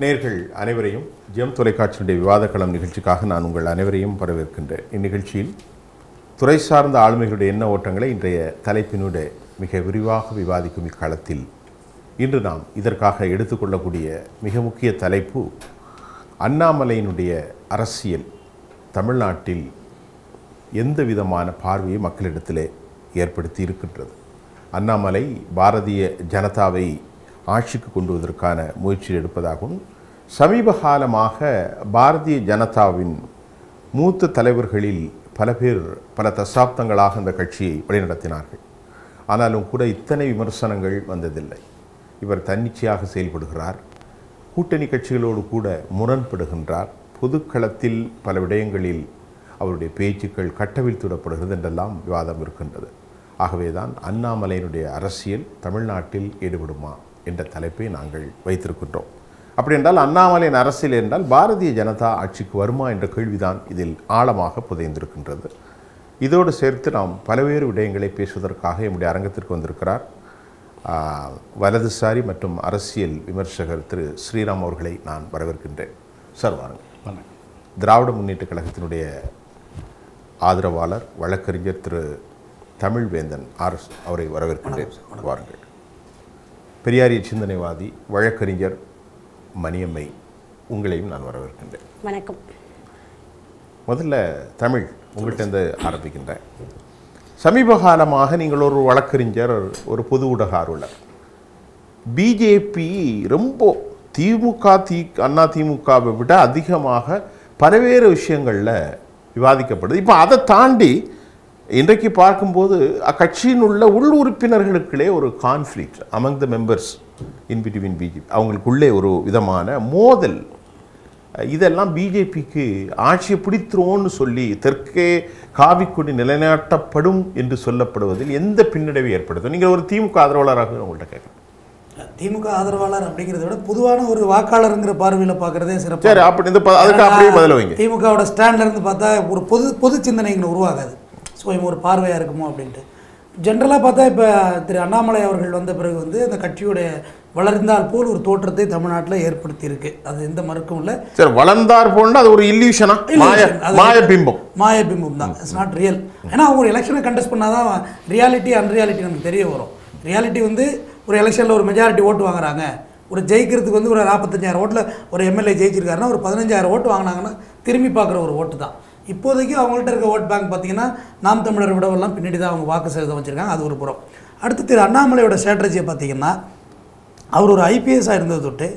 நேர்கள் அனைவரையும் ஜெம் தொலைக்காட்சியுடைய விவாதக்களம் நிகழ்ச்சிக்காக நான் உங்கள் அனைவரையும் வரவேற்கின்றேன். இந்நிகழ்ச்சியில் துறை சார்ந்த ஆளுமைகளுடைய எண்ண ஓட்டங்களை இன்றைய தலைப்பினுடைய மிக விரிவாக விவாதிக்கும் இக்களத்தில் இன்று நாம் இதற்காக எடுத்துக்கொள்ளக்கூடிய மிக முக்கிய தலைப்பு அண்ணாமலையினுடைய அரசியல் தமிழ்நாட்டில் எந்த விதமான பார்வையை மக்களிடத்திலே ஏற்படுத்தி இருக்கின்றது. அண்ணாமலை பாரதிய ஜனதாவை ஆட்சிக்கு கொண்டு வருவதற்கான முயற்சி எடுப்பதாகவும் சமீப காலமாக பாரதிய ஜனதாவின் மூத்த தலைவர்களில் பல பேர் பல தசாப்தங்களாக அந்த கட்சியை வழிநடத்தினார்கள். ஆனாலும் கூட இத்தனை விமர்சனங்கள் வந்ததில்லை. இவர் தன்னிச்சையாக செயல்படுகிறார். கூட்டணி கட்சிகளோடு கூட முரண்படுகின்றார். பொதுக்களத்தில் பல விடயங்களில் அவருடைய பேச்சுக்கள் கட்டவிழ்த்துவிடப்படுகிறது என்றெல்லாம் விவாதம் இருக்கின்றது. ஆகவேதான் அண்ணாமலையினுடைய அரசியல் தமிழ்நாட்டில் ஈடுபடுமா? என்ற தலைப்பை நாங்கள் வைத்திருக்கின்றோம். அப்படி என்றால் அண்ணாமலையின் அரசியல் என்றால் பாரதிய ஜனதா ஆட்சிக்கு வருமா என்ற கேள்விதான் இதில் ஆழமாக புதைந்திருக்கின்றது. இதோடு சேர்த்து நாம் பல்வேறு விடயங்களை பேசுவதற்காக எம்முடைய அரங்கத்திற்கு வந்திருக்கிறார். வலதுசாரி மற்றும் அரசியல் விமர்சகர் திரு ஸ்ரீராம் அவர்களை நான் வரவேற்கின்றேன். சார் வாருங்கள் திராவிட முன்னேற்றக் கழகத்தினுடைய ஆதரவாளர் வழக்கறிஞர் திரு தமிழ்வேந்தன் ஆர்எஸ் அவரை வரவேற்கின்றேன். வாருங்கள். பெரியாரிய சிந்தனைவாதி வழக்கறிஞர் மணியம்மை உங்களையும் நான் வரவேற்கின்றேன். வணக்கம். முதல்ல தமிழ் உங்கள்கிட்ட ஆரம்பிக்கின்றேன். சமீப காலமாக நீங்கள் ஒரு வழக்கறிஞர் ஒரு பொது ஊடக ஆர்வலர் பிஜேபி ரொம்ப திமுக தி அண்ணா திமுகவை விட அதிகமாக பல்வேறு விஷயங்களில் விவாதிக்கப்படுது. இப்போ அதை தாண்டி இன்றைக்கு பார்க்கும்போது அக்கட்சியின் உள்ள உள் உறுப்பினர்களுக்குள்ளே ஒரு conflict among the members in between BJP அவங்களுக்குள்ளே ஒரு விதமான மோதல். இதெல்லாம் பிஜேபிக்கு ஆட்சியை பிடித்துருவோன்னு சொல்லி தெற்கே காவிக்கொடி நிலைநாட்டப்படும் என்று சொல்லப்படுவதில் எந்த பின்னடைவு ஏற்படுத்தும்? நீங்கள் ஒரு திமுக ஆதரவாளராக உங்கள்கிட்ட கேட்குறேன் திமுக ஆதரவாளர் அப்படிங்கிறத விட பொதுவான ஒரு வாக்காளருங்கிற பார்வையில் பார்க்குறதே சிறப்பு சரி அப்படி இந்த அதுக்கு அப்படியே பதில் வைங்க திமுகவோட ஸ்டாண்ட்ல இருந்து பார்த்தா ஒரு பொது பொது சிந்தனைகள் உருவாகாது. ஸோ ஒரு பார்வையாக இருக்குமோ அப்படின்ட்டு. ஜென்ரலாக பார்த்தா இப்போ திரு அண்ணாமலை அவர்கள் வந்த பிறகு வந்து அந்த கட்சியுடைய வளர்ந்தால் போல் ஒரு தோற்றத்தை தமிழ்நாட்டில் ஏற்படுத்தி இருக்கு அது எந்த மறுக்கும் இல்லை. சரி வளர்ந்தார் போனா அது ஒரு இல்லியூஷனா மாய பிம்பம் மாய பிம்பம் தான். இட்ஸ் நாட் ரியல் ஏன்னா அவங்க ஒரு எலெக்ஷனை கண்டெஸ்ட் பண்ணால் தான் ரியாலிட்டி அன்ரியாலிட்டி நமக்கு தெரிய வரும். ரியாலிட்டி வந்து ஒரு எலெக்ஷனில் ஒரு மெஜாரிட்டி ஓட்டு வாங்குறாங்க. ஒரு ஜெயிக்கிறதுக்கு வந்து ஒரு நாற்பத்தஞ்சாயிரம் ஓட்டில் ஒரு எம்எல்ஏ ஜெயிச்சிருக்காருன்னா ஒரு பதினஞ்சாயிரம் ஓட்டு வாங்கினாங்கன்னா திரும்பி பார்க்குற ஒரு ஓட்டு தான். இப்போதைக்கு அவங்கள்ட்ட இருக்க ஓட் பேங்க் பார்த்தீங்கன்னா நாம் தமிழர் விடவெல்லாம் பின்னாடி தான் அவங்க வாக்கு செலுத்த வச்சுருக்காங்க. அது ஒரு புறம். அடுத்து திரு அண்ணாமலையோட ஸ்ட்ராட்டஜியை பார்த்தீங்கன்னா அவர் ஒரு ஐபிஎஸ்ஸாக இருந்தது தொட்டு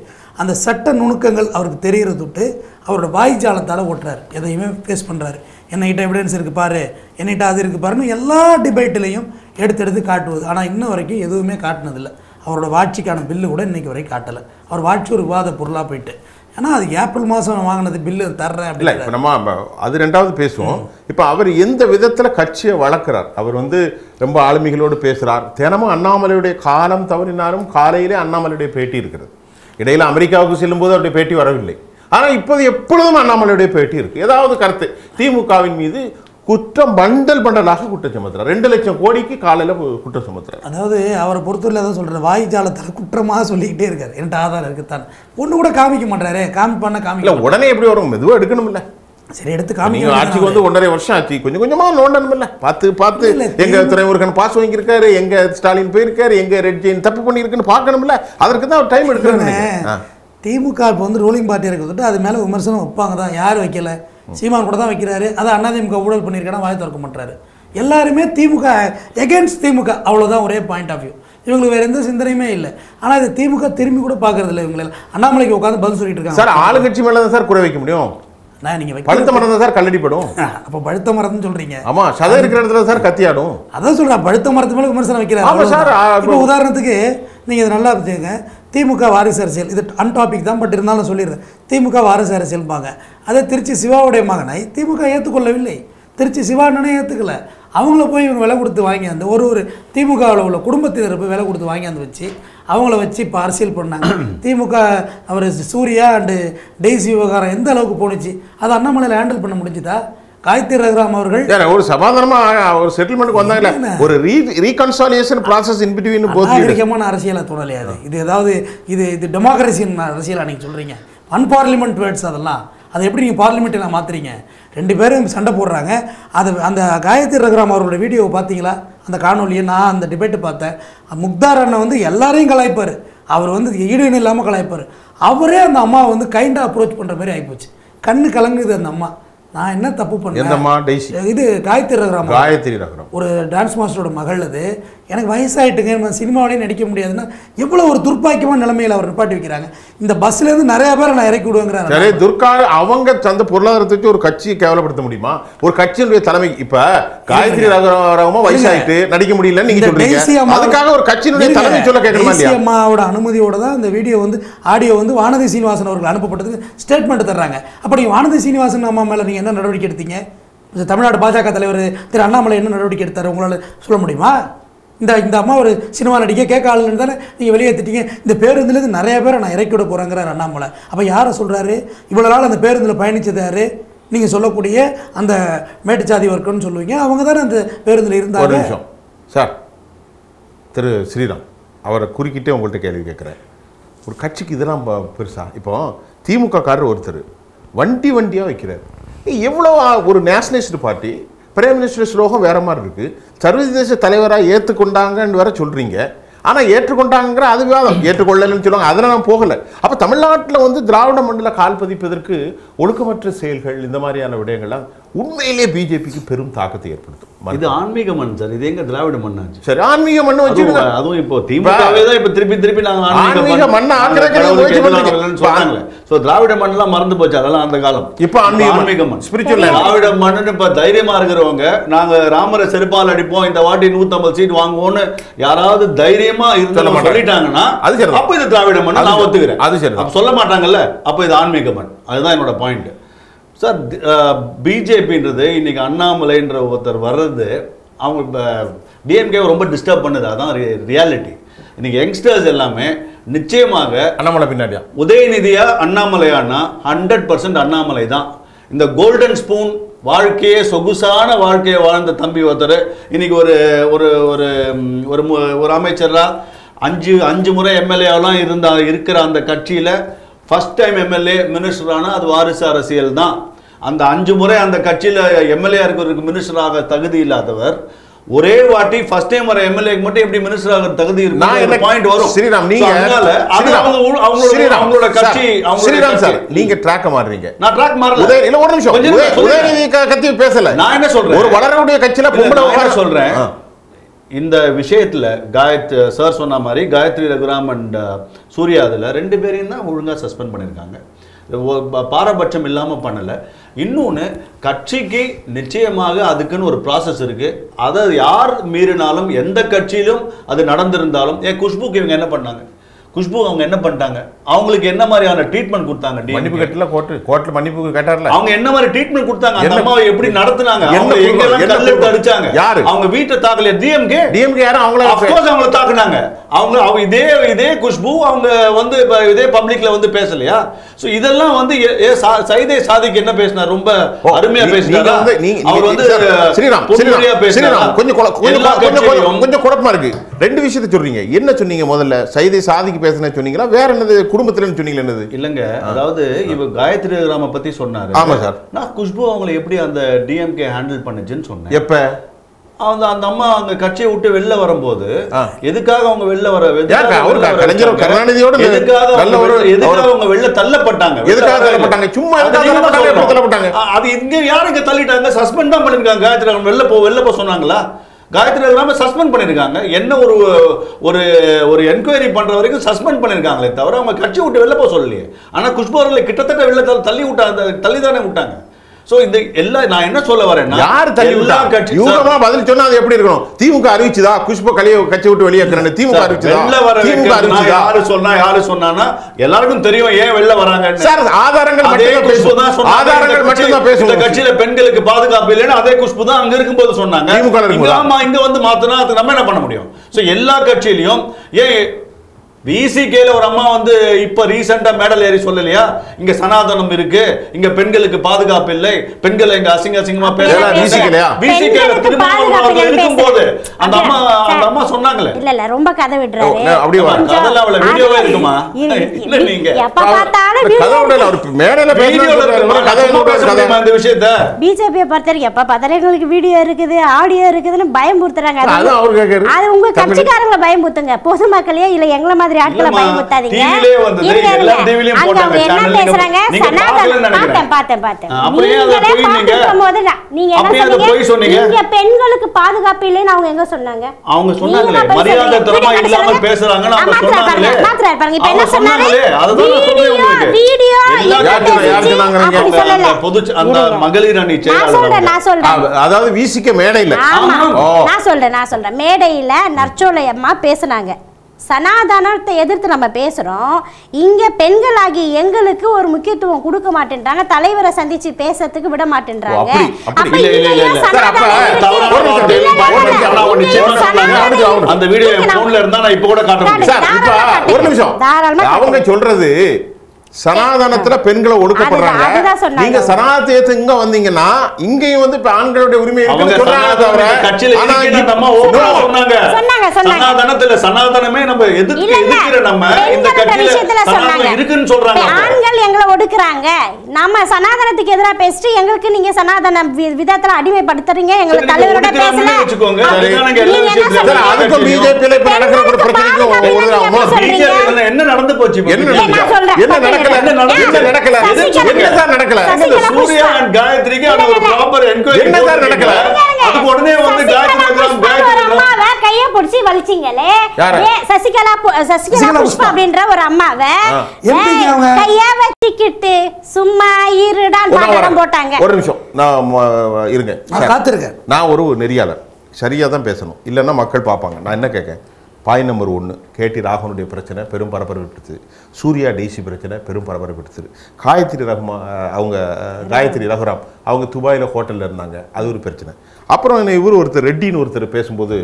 அந்த சட்ட நுணுக்கங்கள் அவருக்கு தெரிகிறது தொட்டு அவரோட வாய்ஜாலத்தால் ஓட்டுறாரு. எதையுமே ஃபேஸ் பண்ணுறாரு என்னகிட்ட எவிடன்ஸ் இருக்குது பாரு. என்னகிட்ட அது இருக்குது பாருன்னு எல்லா டிபேட்டிலையும் எடுத்து எடுத்து காட்டுவது. ஆனால் இன்ன வரைக்கும் எதுவுமே காட்டினதில்லை. அவரோட வாட்சிக்கான பில்லு கூட இன்றைக்கி வரைக்கும் காட்டலை. அவர் வாட்சி ஒரு விவாத பொருளாக போயிட்டு. ஏன்னா அது ஏப்ரல் மாதம் வாங்கினது பில்லு தர்றேன் இல்ல இப்ப நம்ம அது ரெண்டாவது பேசுவோம். இப்ப அவர் எந்த விதத்துல கட்சியை வளர்க்கிறார்? அவர் வந்து ரொம்ப ஆளுமைகளோடு பேசுறார். தினமும் அண்ணாமலையுடைய காலம் தவறினாலும் காலையிலே அண்ணாமலையுடைய பேட்டி இருக்கிறது. இடையில அமெரிக்காவுக்கு செல்லும்போது அவருடைய பேட்டி வரவில்லை. ஆனா இப்போது எப்பொழுதும் அண்ணாமலையுடைய பேட்டி இருக்கு. ஏதாவது கருத்து. திமுகவின் மீது குற்றம் பண்டல் பண்டலாக குற்றம் சுமத்துறார். ரெண்டு லட்சம் கோடிக்கு காலையில குற்றம் சுமத்துறார். அதாவது அவரை பொறுத்தவரை தான் சொல்கிறேன் வாய்ஜாலத்தில் குற்றமாக சொல்லிக்கிட்டே இருக்காரு. என்கிட்ட ஆதாரம் இருக்குத்தான். ஒன்று கூட காமிக்க மாட்டாரே. காமிப்பான இல்ல காமிக்கல உடனே எப்படி வரும்? மெதுவா எடுக்கணும் இல்ல சரி எடுத்து காமிக்க ஆட்சிக்கு வந்து ஒன்றரை வருஷம் ஆச்சு. கொஞ்சம் கொஞ்சமா நோண்டணும் இல்ல பார்த்து பார்த்து எங்க துறைமுருகன் பாஸ் வாங்கியிருக்காரு எங்க ஸ்டாலின் போயிருக்காரு எங்க ரெட் ஜெயின் தப்பு பண்ணியிருக்குன்னு பார்க்கணும்ல. அதற்கு தான் டைம் எடுக்கிறேன் திமுக இப்போ வந்து ரூலிங் பார்ட்டி இருக்கிறது அது மேலே விமர்சனம் வைப்பாங்க தான். யார் வைக்கல? சீமான் கூட தான் வைக்கிறாரு. அதை அதிமுக ஊழல் பண்ணியிருக்கானா வாய் திறக்க மாட்டாரு எல்லாருமே திமுக எகென்ஸ்ட் திமுக. அவ்வளவுதான் ஒரே பாயிண்ட் ஆஃப் வியூ இவங்களுக்கு வேற எந்த சிந்தனையுமே இல்லை. ஆனால் இது திமுக திரும்பி கூட பார்க்கறது இல்லை இவங்கள அண்ணாமலைக்கு உட்காந்து பதில் சொல்லிட்டு இருக்காங்க. சார் ஆளுங்கட்சி மேலே தான் சார் குறை வைக்க முடியும்? நான் நீங்கள் பழுத்த மரம் தான் சார் கல்லடிப்படும். அப்போ பழுத்த மரம்னு சொல்கிறீங்க ஆமா சதை இருக்கிற இடத்துல சார் கத்தியாடும். அதான் சொல்கிறேன் பழுத்த மரத்து மேலே விமர்சனம் சார், இப்போ உதாரணத்துக்கு நீங்கள் இது நல்லா வச்சுக்கோங்க. திமுக வாரிசு அரசியல் இது அன்டாபிக் தான் பட் இருந்தாலும் சொல்லிடுறேன். திமுக வாரிசு அரசியல்பாங்க அதே திருச்சி சிவாவுடைய மகனை திமுக ஏற்றுக்கொள்ளவில்லை திருச்சி சிவா அண்ணனே ஏற்றுக்கல அவங்கள போய் இவங்க விலை கொடுத்து வாங்கியாந்து ஒரு ஒரு திமுகவில் உள்ள குடும்பத்தினர் போய் விலை கொடுத்து வாங்கியாந்து வச்சு அவங்கள வச்சு இப்போ அரசியல் பண்ணாங்க. திமுக அவர் சூர்யா அண்டு டெய்ஸி விவகாரம் எந்த அளவுக்கு போணுச்சு அதை அண்ணாமலையில் ஹேண்டில் பண்ண முடிஞ்சுதா? காயத்ரி ரகுராம் அவர்கள் ஒரு சமாதானமா ஒரு செட்டில்மெண்ட்டுக்கு வந்தாங்கல்ல ஒரு re reconciliation process in between both அரசியலை தொடலையே அது. இது ஏதாவது இது இது டெமோக்ரஸின் அரசியலா நீங்கள் சொல்கிறீங்க அன்பார்லிமெண்ட் வேர்ட்ஸ் அதெல்லாம். அதை எப்படி நீங்கள் பார்லிமெண்ட்டில் மாற்றுறீங்க ரெண்டு பேரும் சண்டை போடுறாங்க. அது அந்த காயத்ரி ரகுராம் அவரோட வீடியோவை பார்த்தீங்களா? அந்த காணொலியை நான் அந்த டிபேட்டு பார்த்தேன். முக்தார் அண்ணன் வந்து எல்லாரையும் கலாய்ப்பார். அவர் வந்து ஈடு இல்லாமல் கலாய்ப்பார். அவரே அந்த அம்மாவை வந்து கைண்டாக அப்ரோச் பண்ணுற மாதிரி ஆகிப்போச்சு கண்ணு கலங்குது அந்த அம்மா. நான் என்ன தப்பு பண்ணேன்? இது காயத்ரி ரகுராம் காயத்ரி ரகரம். ஒரு டான்ஸ் மாஸ்டரோட மகள் அது. எனக்கு வயசாயிட்டுங்க நம்ம சினிமாவிலேயே நடிக்க முடியாதுன்னா எவ்வளோ ஒரு துர்ப்பாக்கியமான நிலைமையில் அவர் நிப்பாட்டி வைக்கிறாங்க. இந்த பஸ்லேருந்து நிறைய பேரை நான் இறக்கி விடுவேங்கிறாரு. சரி துர்கா அவங்க அந்த பொருளாதாரத்தை ஒரு கட்சியை கேவலப்படுத்த முடியுமா? ஒரு கட்சியினுடைய தலைமை இப்ப காயத்ரி ரகரமா வயசாயிட்டு நடிக்க முடியலன்னு நீங்க அம்மா- அதுக்காக ஒரு கட்சியினுடைய. தலைமை சொல்ல கேட்கணுமா இல்லையா? அம்மாவோட அனுமதியோட தான் இந்த வீடியோ வந்து ஆடியோ வந்து வானதி சீனிவாசன் அவர்கள் அனுப்பப்பட்டதுக்கு ஸ்டேட்மெண்ட் தர்றாங்க. அப்போ நீங்கள் வானதி சீனிவாசன் அம்மா மேலே நீங்கள் என்ன நடவடிக்கை எடுத்தீங்க? தமிழ்நாடு பாஜக தலைவர் திரு அண்ணாமலை என்ன நடவடிக்கை எடுத்தார்? உங்களால் சொல்ல முடியுமா? இந்த இந்த அம்மா ஒரு சினிமா நடிக்க கேட்க ஆளுன்னு தானே நீங்கள் வெளியேற்றிட்டீங்க இந்த பேருந்துலேருந்து நிறைய பேரை நான் இறக்கி விட போகிறேங்கிறார் அண்ணாமலை. அப்போ யாரை சொல்கிறாரு இவ்வளோ நாள் அந்த பேருந்தில் பயணித்தது யார்? நீங்கள் சொல்லக்கூடிய அந்த மேட்டுச்சாதி ஒர்க்குன்னு சொல்லுவீங்க. அவங்க தானே அந்த பேருந்தில் இருந்தாங்க. நிமிஷம். சார் திரு ஸ்ரீராம் அவரை குறுக்கிட்டே உங்கள்கிட்ட கேள்வி கேட்குறேன். ஒரு கட்சிக்கு இதெல்லாம் பெருசா? இப்போ திமுக காரர் ஒருத்தர் வண்டி வண்டியாக வைக்கிறார். எவ்வளோ ஒரு நேஷனலிஸ்ட் பார்ட்டி பிரைம் மினிஸ்டர் ஸ்லோகம் வேற மாதிரி இருக்கு. சர்வதேச தலைவராக ஏற்றுக்கொண்டாங்கன்னு வேற சொல்றீங்க. ஆனால் ஏற்றுக்கொண்டாங்கிற அது விவாதம். ஏற்றுக்கொள்ளலன்னு சொல்லுவாங்க. அதில் நான் போகலை. அப்போ தமிழ்நாட்டில் வந்து திராவிட மண்டல கால் பதிப்பதற்கு ஒழுக்கமற்ற செயல்கள் இந்த மாதிரியான விடயங்கள்லாம் உண்மையிலேயே பிஜேபிக்கு பெரும் தாக்கத்தை ஏற்படுத்தும் இது ஆன்மீக மண் சார் இது எங்க திராவிட மண்ணாச்சு சரி ஆன்மீக அதுவும் வச்சுருங்க அதுவும் இப்போ திமுகவே தான் இப்போ திருப்பி திருப்பி நாங்க ஆன்மீக. வரலன்னு சொன்னாங்களே. So, திராவிட மண்ணெல்லாம் மறந்து போச்சு அதெல்லாம் அந்த காலம் இப்ப ஆன்மீக மண். ஆன்மீக மண் land. திராவிட மண்ணுன்னு இப்ப தைரியமா இருக்கிறவங்க நாங்க ராமரை செருப்பால் அடிப்போம் இந்த வாட்டி 150 சீட் வாங்குவோம்னு யாராவது தைரியமா சொல்ல இருந்து மாட்டாங்க. சொல்லிட்டாங்கன்னா அது சரிதான். அப்ப இது திராவிட மண் நான் சரி. ஒத்துக்கிறேன் அது. அப்ப சொல்ல மாட்டாங்கல்ல அப்ப இது ஆன்மீக மண் அதுதான் என்னோட பாயிண்ட் சார் பிஜேபின்றது இன்னைக்கு அண்ணாமலைன்ற ஒருத்தர் வர்றது அவங்க டிஎம்கே ரொம்ப டிஸ்டர்ப் பண்ணுது. அதான் ரியாலிட்டி இன்னைக்கு யங்ஸ்டர்ஸ் எல்லாமே நிச்சயமாக அண்ணாமலை பின்னாடியா? உதயநிதியா அண்ணாமலையானா ஹண்ட்ரட் பர்சன்ட் அண்ணாமலை தான். இந்த கோல்டன் ஸ்பூன் வாழ்க்கையே சொகுசான வாழ்க்கையை வாழ்ந்த தம்பி ஒருத்தர். இன்னைக்கு ஒரு ஒரு ஒரு ஒரு ஒரு அமைச்சரா அஞ்சு அஞ்சு முறை எம்எல்ஏலாம் இருந்தா இருக்கிற அந்த கட்சியில ஃபர்ஸ்ட் டைம் எம்எல்ஏ மினிஸ்டரானா அது வாரிசு அரசியல் தான். அந்த அஞ்சு முறை அந்த கட்சியில எம்எல்ஏ இருக்கிறதுக்கு மினிஸ்டராக தகுதி இல்லாதவர் ஒரே வாட்டி ஃபர்ஸ்ட் டைம் வர எம்எல்ஏக்கு மட்டும் எப்படி மினிஸ்டர் ஆக தகுதி நான் என்ன இருக்கு பாயிண்ட் வரும். ஸ்ரீராம் நீங்க அதனால அது அவங்க அவங்களோட கட்சி அவங்களோட ஸ்ரீராம் சார். நீங்க ட்ராக்க மாறுறீங்க. நான் ட்ராக் மாறல. உதய இல்ல ஒரு நிமிஷம். உதயநிதி கத்தி பேசல. நான் என்ன சொல்றேன்? ஒரு வளரக்கூடிய கட்சியில பொம்பளை உட்கார- சொல்றேன். இந்த விஷயத்துல காயத்ரி சார் சொன்ன மாதிரி காயத்ரி ரகுராம் அண்ட் சூர்யா அதுல ரெண்டு பேரையும் தான் ஒழுங்கா சஸ்பெண்ட் பண்ணிருக்காங்க. பாரபட்சம் இல்லாமல் பண்ணலை. இன்னொன்று கட்சிக்கு நிச்சயமாக அதுக்குன்னு ஒரு ப்ராசஸ் இருக்குது அதை யார் மீறினாலும் எந்த கட்சியிலும் அது நடந்திருந்தாலும் ஏன் குஷ்புக்கு இவங்க என்ன பண்ணாங்க? குஷ்பு அவங்க என்ன பண்ணிட்டாங்க? அவங்களுக்கு என்ன மாதிரியான ட்ரீட்மெண்ட் கொடுத்தாங்க? மன்னிப்பு? கட்டல கோர்ட்டு கோர்ட்ல மன்னிப்பு கேட்டார்ல. அவங்க என்ன மாதிரி ட்ரீட்மெண்ட் கொடுத்தாங்க? அந்த அம்மாவை எப்படி நடத்துனாங்க? அவங்க? எங்கெல்லாம் என்ன கல்லெடுத்து? அடிச்சாங்க? யாரு? அவங்க வீட்டை தாக்கல டிஎம்கே டிஎம்கே யாரும் அவங்கள அப்கோர்ஸ் அவங்கள தாக்குனாங்க. அவங்க அவங்க இதே இதே குஷ்பு அவங்க வந்து இதே பப்ளிக்ல வந்து பேசலையா? சோ இதெல்லாம் வந்து சைதே சாதிக்கு என்ன பேசினார்? ரொம்ப அருமையா பேசினாரா? அவர் வந்து ஸ்ரீராம் ஸ்ரீராம் கொஞ்சம் கொஞ்சம் கொஞ்சம் குழப்பமா இருக்கு. ரெண்டு விஷயத்தை சொல்றீங்க. என்ன சொன்னீங்க முதல்ல? சைதை சாதிக்கு பேசுன சொன்னீங்களா? வேற என்னது? குடும்பத்துல சொன்னீங்களா என்னது? இல்லங்க. அதாவது இவ காயத்ரி ராம பத்தி சொன்னாரு. ஆமா சார். நான் குஷ்பு அவங்களை எப்படி அந்த டிஎம்கே ஹேண்டில் பண்ணுச்சுன்னு சொன்னேன். எப்ப? அந்த அந்த அம்மா அந்த கட்சியை விட்டு வெளில வரும்போது. எதுக்காக அவங்க வெளில வர? கருணாநிதியோட எதுக்காக எதுக்காக அவங்க வெளில தள்ளப்பட்டாங்க? எதுக்காக. தள்ளப்பட்டாங்க? சும்மா தள்ளப்பட்டாங்க? அது இங்க யாருக்கு தள்ளிட்டாங்க? சஸ்பெண்ட் தான் பண்ணிருக்காங்க வெளில போ வெளில போ சொன்னாங்களா? காயத்ரி ராம சஸ்பெண்ட் பண்ணியிருக்காங்க என்ன ஒரு ஒரு ஒரு என்கொயரி பண்ணுற வரைக்கும் சஸ்பெண்ட் பண்ணியிருக்காங்களே தவிர அவங்க கட்சி விட்டு வெளில போக சொல்லலையே. ஆனால் குஷ்பு அவர்களை கிட்டத்தட்ட வெளில தள்ளி- தள்ளி விட்டாங்க தள்ளி தானே விட்டாங்க? சோ இந்த எல்லா நான் என்ன சொல்ல வரேன்னா யார் தள்ளி விட்டா? கட்சி யூகமா பதில் சொன்னா அது எப்படி இருக்கணும்? திமுக அறிவிச்சுதா? குஷ்பு கலிய கட்சி விட்டு வெளியேற்றுறேன் திமுக சார், அறிவிச்சுதா? திமுக அறிவிச்சுதா? யாரு சொன்னா யாரு சொன்னானா எல்லாருக்கும் தெரியும் ஏன் வெளில வராங்க சார் ஆதாரங்கள் அதே மட்டும் பேசுவோம். ஆதாரங்கள் மட்டும் தான் பேசுவோம். கட்சியில பெண்களுக்கு பாதுகாப்பு இல்லைன்னு அதே குஷ்பு தான் அங்க இருக்கும்போது சொன்னாங்க. திமுக? ஆமா இங்க வந்து மாத்தினா அதுக்கு நம்ம என்ன பண்ண முடியும்? சோ எல்லா கட்சியிலயும் ஏன் விசிகேல ஒரு அம்மா வந்து இப்ப ரீசெண்டா மேடல் ஏறி சொல்லலையா? இங்க சனாதனம் இருக்கு. இங்க பெண்களுக்கு பாதுகாப்பு இல்லை. பெண்களை இங்க அசிங்க அசிங்கமா இதெல்லாம் VCK லயா? விசிகேல இல்லைன்னு இருக்கும்போது அந்த. அம்மா அந்த அம்மா சொன்னாங்களே. இல்ல இல்ல ரொம்ப கதை விடுறாரு. அப்படியே அதெல்லாம் அவள வீடியோவே இருக்குமா? இரு- இல்ல, நீங்க. எப்ப பார்த்தாலும் கதை விடல அவர் மேடையில வீடியோல பேசுறாரு கதை முடியுமா இந்த விஷயத்த? பிஜேபியை பொறுத்தவரைக்கும் எப்ப பார்த்தாலும் எங்களுக்கு வீடியோ இருக்குது ஆடியோ இருக்குதுன்னு பயமுறுத்துறாங்க. அது கேட்கறாரு. அது உங்க தமிழ். கட்சிக்காரங்களை பயமுறுத்துங்க. பொதுமக்களையே இல்ல எங்கள மாதிரி ஆட்களை பயமுறுத்தாதீங்க அங்க அவங்க என்ன பேசுறாங்க. பார்த்தேன் பார்த்தேன் பார்த்தேன் நீங்களே பொய் நீங்க? பார்த்துருக்கும் போது நான்- நீங்க என்ன சொன்னீங்க? சொன்னீங்க பெண்களுக்கு பாதுகாப்பு இல்லைன்னு அவங்க எங்க சொன்னாங்க அவங்க போய் மரியாதை சொன்னீங்க. தரமா இல்லாம அவங்க ஆ, மாத்திரை. பாருங்க. இப்ப என்ன சொன்னாரு? நான் சொல்றேன் வீடியோ. வீடியோ? சொன்னாங்க? அப்படி சொல்லல. பொது- அந்த. மகளிர் அணி செயலாளர். நான் அதாவது விசிக்க மேடையில். நான் சொல்றேன் நான் சொல்றேன் மேடையில நற்சோலை அம்மா பேசுனாங்க சனாதனத்தை எதிர்த்து நம்ம பேசுறோம் இங்க பெண்களாகி எங்களுக்கு ஒரு முக்கியத்துவம் கொடுக்க மாட்டேன்றாங்க தலைவரை சந்திச்சு பேசுறதுக்கு விட மாட்டேன்றாங்க. அந்த வீடியோ இருந்தா நான் இப்ப கூட காட்ட முடியும் அவங்க. சொல்றது சனாதனத்துல பெண்களை ஒடுக்கப்படுறாங்க நீங்க. சனாதனத்தை இங்க வந்தீங்கன்னா இங்கேயும் வந்து இப்ப ஆண்களுடைய உரிமை. சனாதனத்துல சனாதனமே நம்ம. எதிர்க்கிற நம்ம இந்த கட்சியில இருக்குன்னு சொல்றாங்க. ஆண்கள் எங்களை ஒடுக்குறாங்க நம்ம சனாதனத்துக்கு எதிரா பேசிட்டு எங்களுக்கு நீங்க சனாதன விதத்துல அடிமைப்படுத்துறீங்க நீங்க தலைவரோட பேசல? அதுக்கும் இப்ப நடக்கிற ஒரு. ல என்ன நடந்து போச்சு? என்ன நான் நடக்கல? என்ன நடக்கல? என்ன சார் நடக்கல? சூர்யா and காயத்ரிக்கு அந்த ஒரு proper enquiry என்ன சார் நடக்கல? அதுக்கு உடனே வந்து காயத்ரி கைய பிடிச்சி வலிச்சீங்களே சசிகலா சசிகலா புஷ்பா. அப்படின்ற ஒரு அம்மாவை? கைய வச்சுக்கிட்டு சும்மா பாட்டம் நிமிஷம். போட்டாங்க ஒரு நிமிஷம் நான் இருங்க. காத்திருக்கேன். நான் ஒரு நெறியாளர் சரியா தான் பேசணும் இல்லைன்னா மக்கள் பார்ப்பாங்க நான் என்ன கேட்கேன் பாய் நம்பர் ஒன்று கேடி ராகவனுடைய பிரச்சனை பெரும் பரபரப்பு சூர்யா டிசி பிரச்சனை பெரும் பரபரப்பு காயத்ரி ரகுமா அவங்க காயத்ரி ரகுராம் அவங்க துபாயில் ஹோட்டலில் இருந்தாங்க அது ஒரு பிரச்சனை அப்புறம் என்ன இவர் ஒருத்தர் ரெட்டின்னு ஒருத்தர் பேசும்போது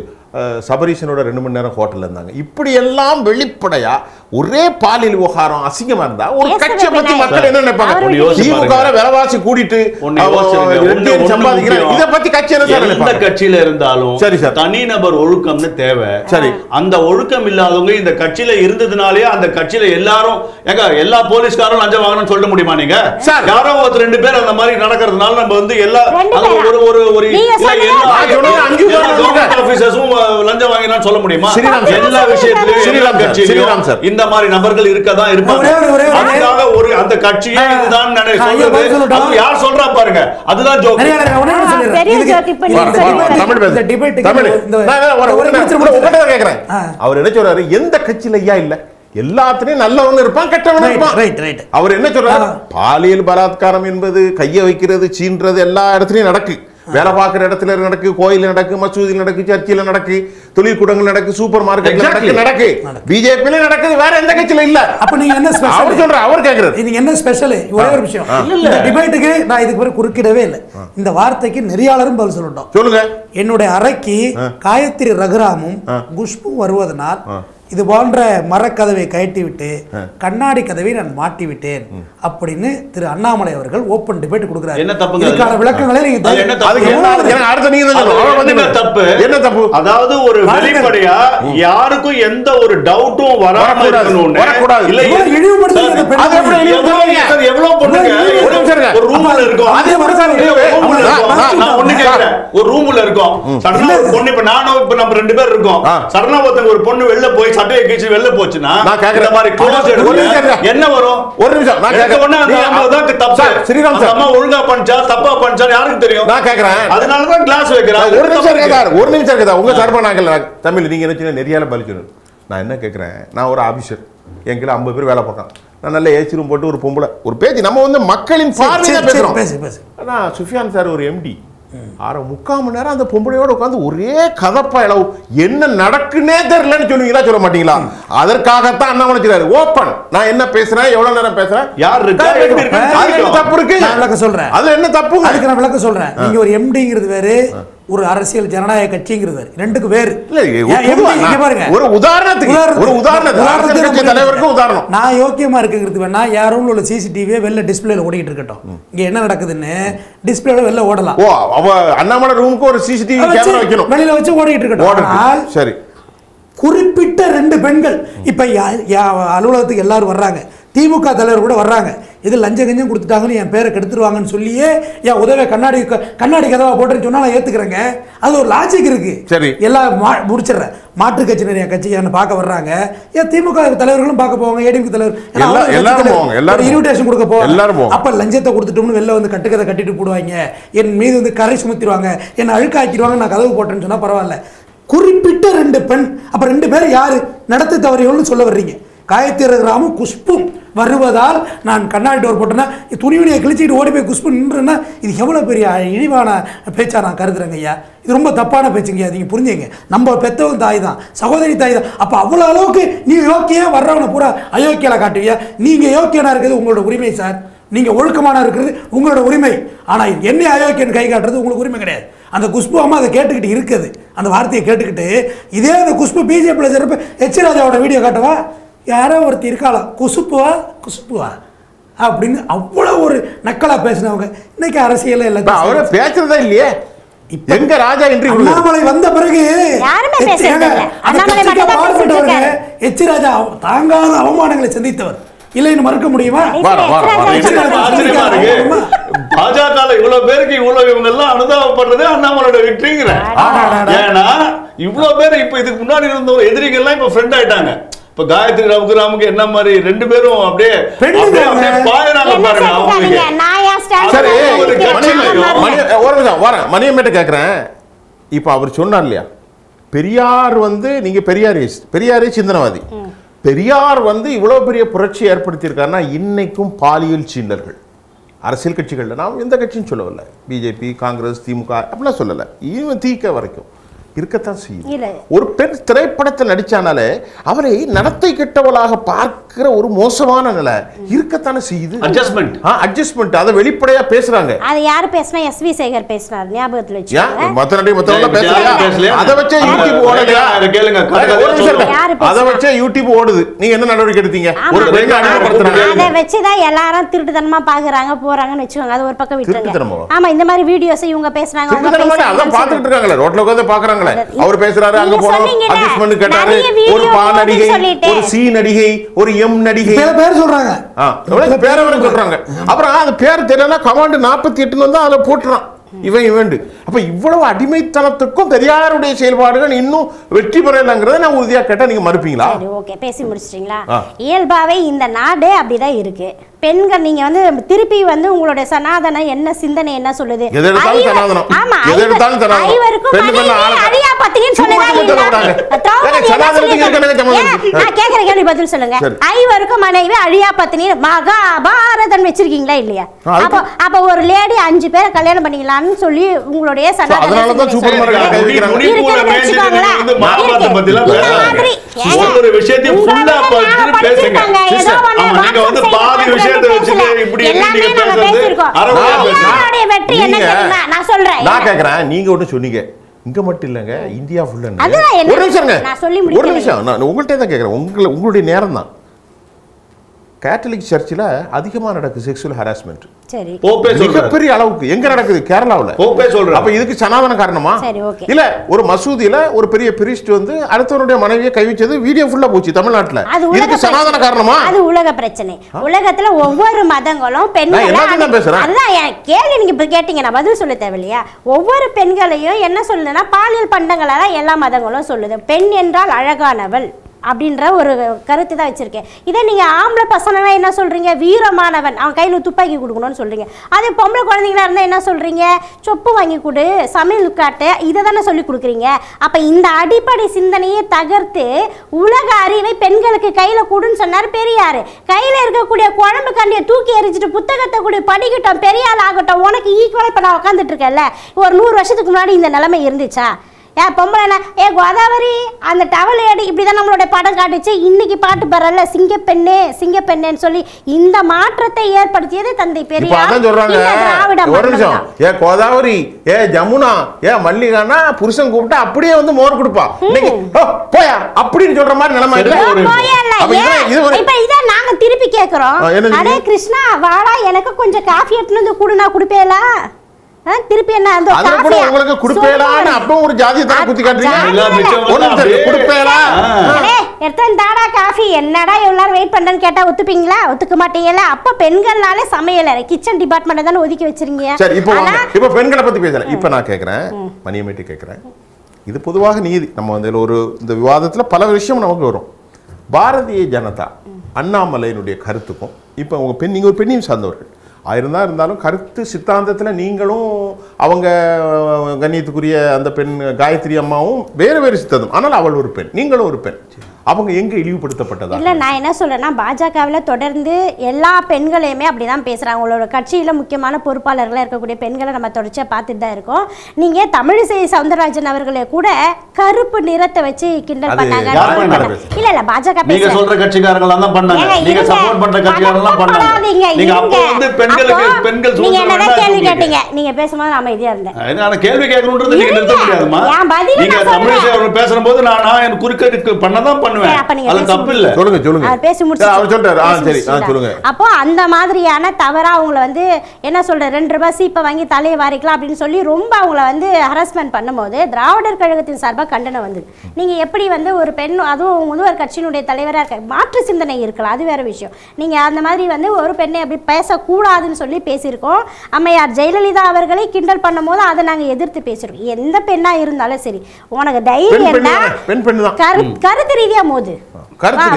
சபரீஷனோட ரெண்டு மணி நேரம் ஹோட்டலில் இருந்தாங்க இப்படி எல்லாம் வெளிப்படையா ஒரே பாலியல் விவகாரம் அசிங்கமா இருந்தா ஒரு கட்சியை பத்தி வேணாம். மக்கள் என்ன நினைப்பாங்க திமுக. விலைவாசி கூடிட்டு முக்கியம். இதை பத்தி கட்சி என்ன எந்த கட்சியில இருந்தாலும் சரி சார். தனிநபர் ஒழுக்கம்னு தேவை சரி. அந்த ஒழுக்கம் இல்லாதவங்க இந்த கட்சியில இருந்ததுனாலே அந்த கட்சியில எல்லாரும் ஏங்க எல்லா போலீஸ்காரும் லஞ்சம் வாங்கணும்னு சொல்ல முடியுமா நீங்க சார். யாரோ ஒருத்தர் ரெண்டு பேர் அந்த மாதிரி நடக்கிறதுனால நம்ம வந்து எல்லா? ஒரு ஒரு ஒரு அஹ், லஞ்சம் வாங்கினான்னு சொல்ல முடியுமா? ஸ்ரீராம். எல்லா விஷயத்திலும் ஸ்ரீராம். கட்சியிலும் ஸ்ரீராம் சார். இந்த மாதிரி நபர்கள் இருக்கதான் இருப்பாங்க. ஒரே அந்த கட்சியே இதுதான் சொல்றது. யார் சொல்றா பாருங்க. அதுதான் ஜோக் தான். அவர் என்ன சொல்றாரு? எந்த கட்சியில ஐயா இல்ல? எல்லாத்துலயும் நல்லவன் இருப்பான் கெட்டவன் இருப்பான். right, right. அவர் என்ன சொல்றாரு. பாலியல் பலாத்காரம் என்பது கைய வைக்கிறது சீன்றது எல்லா இடத்துலயும் நடக்கு. வேலை பார்க்குற இடத்துல நடக்கு கோயில் நடக்கு மசூதியில் நடக்கு சர்ச்சில் நடக்கு தொழிற்கூடங்கள் நடக்கு சூப்பர் மார்க்கெட்ல Exactly. நடக்கு. நடக்கு. பிஜேபியில நடக்குது வேற எந்த கட்சியில இல்ல. அப்ப நீங்க என்ன ஸ்பெஷல் அவர் சொல்ற அவர் கேக்குறாரு. நீங்க என்ன ஸ்பெஷல் ஒரே ஒரு விஷயம். இந்த டிபேட்டுக்கு நான் இதுக்கு பிறகு குறுக்கிடவே இல்லை. இந்த வார்த்தைக்கு நெறியாளரும் பதில் சொல்லட்டும். சொல்லுங்க. என்னுடைய அறைக்கு காயத்ரி ரகுராமும் குஷ்பும் வருவதனால் இது போன்ற மரக்கதவை கயட்டி விட்டு கண்ணாடி கதவை நான் மாட்டி விட்டேன் அப்படின்னு திரு அண்ணாமலை அவர்கள் ஓப்பன் டிபேட் கொடுக்கிறாரு. என்ன தப்புங்க இதுக்கான? விளக்கங்களை நீங்க அது என்ன தப்பு? என்ன தப்பு? என்ன தப்பு? அதாவது ஒரு. வெளிப்படையா யாருக்கும் எந்த ஒரு டவுட்டும் வராம வரக்கூடாது. இல்ல இழிவுபடுத்துறது எவ்வளவு பொண்ணுங்க? ஒரு நிமிஷம் இருங்க. ஒரு ரூம்ல இருக்கும். அது? ஒரு ரூம்ல இருக்கும். சடனா ஒரு பொண்ணு இப்ப நானும் இப்ப நம்ம ரெண்டு பேர் இருக்கோம். சடனா ஒருத்தங்க ஒரு பொண்ணு வெளில போய் சட்டையை கீச்சு வெளில போச்சுன்னா நான் கேக்குறேன். இந்த மாதிரி க்ளோஸ். என்ன வரும்? ஒரு நிமிஷம் நான் கேக்குறேன். அம்மா தான் தப்பு. Sir, Sriram sir. அம்மா ஒழுங்கா பண்ணிச்சா தப்பா பண்ணிச்சா யாருக்கு தெரியும்? நான் கேக்குறேன். அதனால தான் கிளாஸ் வைக்கிறாங்க ஒரு நிமிஷம் இருக்கா சார். ஒரு நிமிஷம் இருக்கா உங்க சார்பா நாங்கள் தமிழ் நீங்க என்ன நெறியால பலிக்கணும். நான் என்ன கேட்குறேன் நான் ஒரு ஆபீசர் என் கீழே ஐம்பது பேர் வேலை பார்க்கலாம் நான் நல்ல ஏசி ரூம் போட்டு ஒரு பொம்பளை. ஒரு பேச்சு நம்ம வந்து மக்களின் சரி, பார்வையில சரி, பேசுறோம். பேசு பேசு. ஆனா சுஃபியான் சார் ஒரு எம்டி அரை முக்கால் மணி நேரம் அந்த பொம்பளையோட உட்காந்து ஒரே கதப்பா இளவு. என்ன நடக்குன்னே தெரியலன்னு சொல்லுவீங்களா சொல்ல மாட்டீங்களா? அதற்காகத்தான் அண்ணாமலை சொல்றாரு ஓப்பன் நான் என்ன பேசுறேன்? எவ்வளவு நேரம் பேசுறேன்? யார். தப்பு இருக்கு? நான் விளக்கம் சொல்றேன். அதுல என்ன தப்புங்க அதுக்கு நான் விளக்கம் சொல்றேன். நீங்க ஒரு எம்டிங்கிறது வேறு. ஒரு அரசியல் ஜனநாயக கட்சிங்கிறது ரெண்டுக்கு வேறு. பாருங்க. ஒரு உதாரணத்துக்கு, ஒரு உதாரணத்துக்கு, தலைவருக்கு உதாரணம். நான் யோக்கியமா இருக்குங்கிறது வேணா ரூம்ல உள்ள சிசிடிவியே வெளில டிஸ்பிளேல ஓடிட்டு இருக்கட்டும். இங்க என்ன நடக்குதுன்னு டிஸ்பிளேல வெளில ஓடலாம். ஓ அவ அண்ணாமலை ரூமுக்கு ஒரு சிசிடிவி கேமரா வைக்கணும். வெளியில வச்சு ஓடிட்டு இருக்கட்டும். சரி. குறிப்பிட்ட ரெண்டு பெண்கள் இப்ப அலுவலகத்துக்கு எல்லாரும் வர்றாங்க. திமுக தலைவர் கூட வர்றாங்க. இது லஞ்சம் கஞ்சம் கொடுத்துட்டாங்கன்னு என் பேரை கெடுத்துருவாங்கன்னு சொல்லியே என் உதவி கண்ணாடி கண்ணாடி கதவா போட்டுன்னு சொன்னா நான் ஏத்துக்கிறேங்க. அது ஒரு லாஜிக் இருக்கு. சரி. எல்லாம் மா- முடிச்சிடுறேன். மாற்றுக் கட்சியினர் என் கட்சி என்ன பார்க்க வர்றாங்க. ஏன் திமுக தலைவர்களும் பார்க்க போவாங்க ஏடிஎம்கே தலைவர். எல்லாரும் இன்விடேஷன் கொடுக்க போவாங்க. எல்லாரும். அப்ப லஞ்சத்தை கொடுத்துட்டோம்னு வெளில வந்து கட்டுக்கதை கட்டிட்டு போடுவாங்க. என் மீது வந்து கரை சுமத்திடுவாங்க. என்னை அழுக்காக்கிடுவாங்க நான் கதவு போட்டேன்னு சொன்னா பரவாயில்ல. குறிப்பிட்ட ரெண்டு பெண் அப்ப ரெண்டு பேர் யாரு? நடத்த தவறியவள்னு சொல்ல வர்றீங்க. காயத்திர குஷ்பும் வருவதால் நான் கண்ணாடி டோர் போட்டேன்னா துணிவணியை கிழிச்சிட்டு ஓடி போய் குஷ்பு நின்றுன்னா இது எவ்வளோ பெரிய இழிவான பேச்சாக நான் கருதுறேங்க ஐயா. இது ரொம்ப தப்பான பேச்சுங்கய்யா நீங்கள் புரிஞ்சுங்க. நம்ம பெத்தவன் தாய் தான் சகோதரி தாய் தான் அப்போ அவ்வளோ அளவுக்கு நீ யோக்கியாக வர்றவனை பூரா அயோக்கியலா காட்டுவியா நீங்கள் யோக்கியனா இருக்கிறது உங்களோட உரிமை சார். நீங்கள் ஒழுக்கமான இருக்கிறது உங்களோட உரிமை. ஆனால் என்ன அயோக்கியன் கை காட்டுறது உங்களுக்கு உரிமை கிடையாது. அந்த குஷ்பு அம்மா அதை கேட்டுக்கிட்டு இருக்குது. அந்த வார்த்தையை கேட்டுக்கிட்டு இதே அந்த குஷ்பு பிஜேபியில் சிறப்பு எச் ராஜாவோட வீடியோ காட்டவா? யாரோ ஒருத்தி இருக்காளாம் குசுப்புவா? குசுப்புவா? அப்படின்னு அவ்வளோ ஒரு நக்கலா பேசினவங்க. இன்னைக்கு அரசியல் இப்ப அவரை எல்லாத்தையும் பேசுறதா இல்லையே? எங்க ராஜா இன்றி அண்ணாமலை வந்த பிறகு யாருமே எச்- ராஜா தாங்காத அவமானங்களை சந்தித்தவர். இல்லைன்னு மறுக்க முடியுமா? பாஜக இவ்வளவு பேருக்கு இவ்வளவு இவங்க எல்லாம் அனுதாபப்படுறதே அண்ணாமலையோட வெற்றிங்கிற. ஏன்னா இவ்வளவு பேர் இப்ப இதுக்கு முன்னாடி இருந்த ஒரு எதிரிகள் எல்லாம் இப்ப ஃப்ரெண்ட் ஆயிட்டாங்க. இப்ப காயத்ரி ரகுராமுக்கு என்ன மாதிரி? ரெண்டு பேரும் அப்படியே அவங்க. பாயறாங்க பாருங்க நிமிஷம் வரேன். மணியம்மேட்ட கேட்குறேன் இப்போ அவர் சொன்னார் இல்லையா? பெரியார் வந்து நீங்க பெரியாரிஸ்ட் பெரியாரே சிந்தனவாதி. பெரியார் வந்து இவ்வளவு பெரிய புரட்சி ஏற்படுத்தியிருக்காருன்னா இன்னைக்கும் பாலியல் சீண்டல்கள் அரசியல் கட்சிகள்ல நாம் எந்த கட்சியும் சொல்லவில்லை. பிஜேபி காங்கிரஸ் திமுக அப்படிலாம் சொல்லலை. ஈவன் தீக்க வரைக்கும். இருக்கத்தான் இல்ல. ஒரு பெண் திரைப்படத்தில் நடிச்சானாலே அவரை நடத்தை கெட்டவளாக பார்க்கிற ஒரு மோசமான நிலை இருக்கத்தானே செய்யுது? Adjustment. அட்ஜஸ்ட்மெண்ட் அதை வெளிப்படையா பேசுறாங்க. அது யாரு பேசினா எஸ் வி சேகர் பேசினார் ஞாபகத்துல வச்சுக்கோங்க. மத்த நடி மத்தவங்க பேசலையா? அதை வச்சே. யூடியூப் ஓடலையா இதை கேளுங்க? அதை வச்சே யூடியூப் ஓடுது. நீங்க என்ன நடவடிக்கை எடுத்தீங்க. ஒரு பெண்ணை அடிமைப்படுத்துறாங்க. அதை வச்சுதான் எல்லாரும் திருட்டுத்தனமா பாக்குறாங்க போறாங்கன்னு வச்சுக்கோங்க. அது ஒரு பக்கம்? விட்டுருங்க. ஆமா இந்த மாதிரி வீடியோஸ் இவங்க பேசுறாங்க அவங்க பேசுறாங்கன்னு அதான் பாத்துக்கிட்டு இருக்காங்களே. ரோட்ல உட்கார்ந்து பாக்குறாங்களே. அவர் பேசுறாரு அங்க சொன்னீங்கல்ல, அட்ஜஸ்ட்மெண்ட் கேட்டாரு. ஒரு பா நடிகை. ஒரு சி நடிகை ஒரு எம் நடிகை பேர் பேர் சொல்றாங்க. ஆ, எவ்வளவு பேரை வரை சொல்றாங்க. அப்புறம் அது பேர் தெரியல கமாண்டு நாற்பத்தி எட்டுன்னு வந்து அதில் போட்டுறான். இவன் இவண்டு அப்ப இவ்வளவு அடிமைத்தனத்துக்கும் பெரியாருடைய செயல்பாடுகள் இன்னும் வெற்றி பெறலைங்கிறத நான் உறுதியா கேட்டா நீங்க மறுப்பீங்களா? சரி ஓகே பேசி முடிச்சிட்டீங்களா. இயல்பாவே இந்த நாடே அப்படிதான் இருக்கு. பெண்கள் நீங்க வந்து திருப்பி வந்து உங்களுடைய சனாதனம் என்ன சிந்தனை என்ன சொல்லுது. ஆமா. ஐவருக்கும் அழியா பத்தினின்னு கேள்வி பதில் சொல்லுங்க. ஐவருக்கும் மனைவி அழியா பத்தினி மகாபாரதம் வச்சிருக்கீங்களா இல்லையா? அப்போ அப்ப ஒரு லேடி அஞ்சு பேரை கல்யாணம் பண்ணிக்கலாம்னு சொல்லி உங்களுடைய சனாதன அதனால விஷயத்தை. வச்சுட்டு இப்படி நீங்க பேசுறது? நான் பேசுறீங்க. யாருடைய வெற்றி என்ன நீங்க- தெரியுமா? நான் சொல்றேன். நான் கேட்கறேன் நீங்க ஒன்று சொன்னீங்க. இங்க மட்டும் இல்லைங்க. இந்தியா ஃபுல்லா ஒரு சொல்லி ஒரு. நிமிஷம். நான் உங்கள்கிட்ட தான் கேட்குறேன் உங்களை உங்களுடைய நேரம் தான். கேத்தலிக் சர்ச்சில் அதிகமாக நடக்குது செக்ஷுவல் ஹராஸ்மெண்ட் மிகப்பெரிய அளவுக்கு. எங்க நடக்குது? கேரளாவுல. போப்பே சொல்றாரு. அப்ப இதுக்கு சனாதன காரணமா. இல்ல ஒரு மசூதியில ஒரு பெரிய பிரிஸ்ட் வந்து அடுத்தவருடைய மனைவியை கை வச்சது வீடியோ ஃபுல்லா போச்சு தமிழ்நாட்டுல. அது உலக இதுக்கு சனாதன. காரணமா? அது உலக பிரச்சனை. உலகத்துல ஒவ்வொரு மதங்களும் பெண்களை பேசுறேன். அதுதான் என் கேள்வி நீங்க இப்ப கேட்டீங்க. நான் பதில் சொல்ல தேவையில்லையா? ஒவ்வொரு பெண்களையும் என்ன சொல்லுதுன்னா பாலியல் பண்டங்களை தான் எல்லா மதங்களும் சொல்லுது. பெண் என்றால் அழகானவள். அப்படின்ற ஒரு கருத்து தான் வச்சுருக்கேன். இதே நீங்கள் ஆம்பளை பசங்கன்னா என்ன சொல்கிறீங்க வீரமானவன். அவன் கையில் துப்பாக்கி கொடுக்கணும்னு சொல்கிறீங்க அதே பொம்பளை குழந்தைங்களா இருந்தால் என்ன சொல்கிறீங்க சொப்பு வாங்கி கொடு சமையல் காட்டு இதை தானே சொல்லி கொடுக்குறீங்க. அப்போ இந்த அடிப்படை சிந்தனையை தகர்த்து உலக அறிவை பெண்களுக்கு கையில் கொடுன்னு சொன்னார் பெரியார். கையில் இருக்கக்கூடிய குழம்பு கண்டியை தூக்கி எரிஞ்சிட்டு புத்தகத்தை கூட படிக்கட்டும் பெரிய ஆள் ஆகட்டும் உனக்கு ஈக்குவலாக இப்போ நான் உட்காந்துட்டு இருக்கேன்ல. ஒரு நூறு வருஷத்துக்கு முன்னாடி இந்த நிலைமை இருந்துச்சா? ஏன் பொம்பளை ஏ கோதாவரி அந்த டவல் எடு இப்படிதான் நம்மளுடைய படம் காட்டுச்சு. இன்னைக்கு பாட்டு பரல சிங்கப்பெண்ணே சிங்கப்பெண்ணேன்னு சொல்லி இந்த மாற்றத்தை ஏற்படுத்தியது தந்தை திராவிட ஒரு நிமிஷம். தான். ஏ கோதாவரி ஏ ஜமுனா ஏ மல்லிகானா புருஷன் கூப்பிட்டா அப்படியே வந்து மோர் கொடுப்பா. இன்னைக்கு "ஓ, போயா அப்படின்னு சொல்ற மாதிரி நிலைமை இது- நாங்க திருப்பி கேக்குறோம். அடே? கிருஷ்ணா வாடா எனக்கு கொஞ்சம் காஃபி எடுத்துன்னு வந்து குடு நான் குடிப்பேலா? திருப்பி என்ன அந்த காஃபியா? உங்களுக்கு குடுப்பேலான்னு சோறு. அப்பவும் ஒரு ஜாதியை தான் குத்தி காட்டுறீங்க ஜாதி எடுத்துன்னு தாடா காஃபி. என்னடா எல்லாரும் வெயிட் பண்றேன்னு கேட்டா ஒத்துப்பீங்களா? ஒத்துக்க மாட்டீங்கல்ல அப்ப பெண்கள்னாலே சமையல கிச்சன் டிபார்ட்மெண்ட் தானே ஒதுக்கி வச்சிருக்கீங்க. சரி இப்போ பெண்களை பத்தி பேசல இப்போ நான் கேட்குறேன் மணியமேட்டு கேட்குறேன் இது பொதுவாக நீதி. நம்ம வந்து ஒரு இந்த விவாதத்துல பல விஷயம் நமக்கு வரும். பாரதிய ஜனதா அண்ணாமலையினுடைய கருத்துக்கும் இப்போ உங்க பெண் நீங்க ஒரு பெண்ணையும் சார்ந்தவர்கள். ஆயிருந்தா இருந்தாலும் கருத்து சித்தாந்தத்தில் நீங்களும் அவங்க கண்ணியத்துக்குரிய அந்த பெண் காயத்ரி அம்மாவும் வேறு வேறு சித்தாந்தம் ஆனால் அவள் ஒரு பெண். நீங்களும் ஒரு பெண். அவங்க எங்க இழிவுபடுத்தப்பட்டதா? இல்ல நான் என்ன சொல்றேன்னா பாஜகவில் தொடர்ந்து எல்லா பெண்களையுமே அப்படிதான் பேசுறாங்க. உங்களோட கட்சியில முக்கியமான பொறுப்பாளர்களா இருக்கக்கூடிய பெண்களை நம்ம தொடர்ச்சியா பார்த்துட்டு தான் இருக்கோம். நீங்க தமிழிசை சவுந்தரராஜன் அவர்களே கூட கருப்பு நிறத்தை வச்சு கிண்டல் பண்ணாங்க. இல்ல இல்ல பாஜக நீங்க சொல்ற கட்சிக்காரங்க தான் பண்ணாங்க. நீங்க. சப்போர்ட் பண்ற கட்சிக்காரங்க தான் பண்ணாங்க. நீங்க அப்போ. வந்து பெண்களுக்கு பெண்கள் நீங்க வேண்டாம் கேள்வி. கேட்டீங்க? நீங்க பேசும்போது நான் அமைதியா இருந்தேன். ஆனா கேள்வி கேட்கணுன்றது நீங்க நிறுத்த. முடியாதுமா என் நீங்க நான் தமிழிசை சொல்றேன். அவர் பேசும்போது நான் நான் எனக்கு குறுக்க பண்ணதான் பண்ணுவேன். சரி, அப்ப நீங்க அது பேசி தப்பு இல்ல சொல்லுங்க சொல்லுங்க. அவர் பேசி முடிச்சு அவர் சொல்றாரு. ஆ சரி. ஆ சொல்லுங்க. அப்போ அந்த மாதிரியான தவறா அவங்கள வந்து என்ன சொல்ற ரெண்டு ரூபாய் சீப்பை வாங்கி தலையை வாரிக்கலாம் அப்படின்னு சொல்லி ரொம்ப அவங்கள வந்து ஹராஸ்மெண்ட் பண்ணும்போது திராவிடர் கழகத்தின் சார்பாக கண்டனம் வந்தது. நீங்க எப்படி வந்து ஒரு பெண் அதுவும் வந்து ஒரு கட்சியினுடைய தலைவரா இருக்க மாற்று சிந்தனை இருக்கலாம். அது வேற விஷயம். நீங்க அந்த மாதிரி வந்து ஒரு பெண்ணை அப்படி பேசக்கூடாதுன்னு சொல்லி பேசியிருக்கோம். அம்மையார் ஜெயலலிதா அவர்களை கிண்டல் பண்ணும்போது அதை நாங்க எதிர்த்து பேசியிருக்கோம். எந்த பெண்ணா இருந்தாலும் சரி உனக்கு தைரியம் கருத்து ரீதியா மோது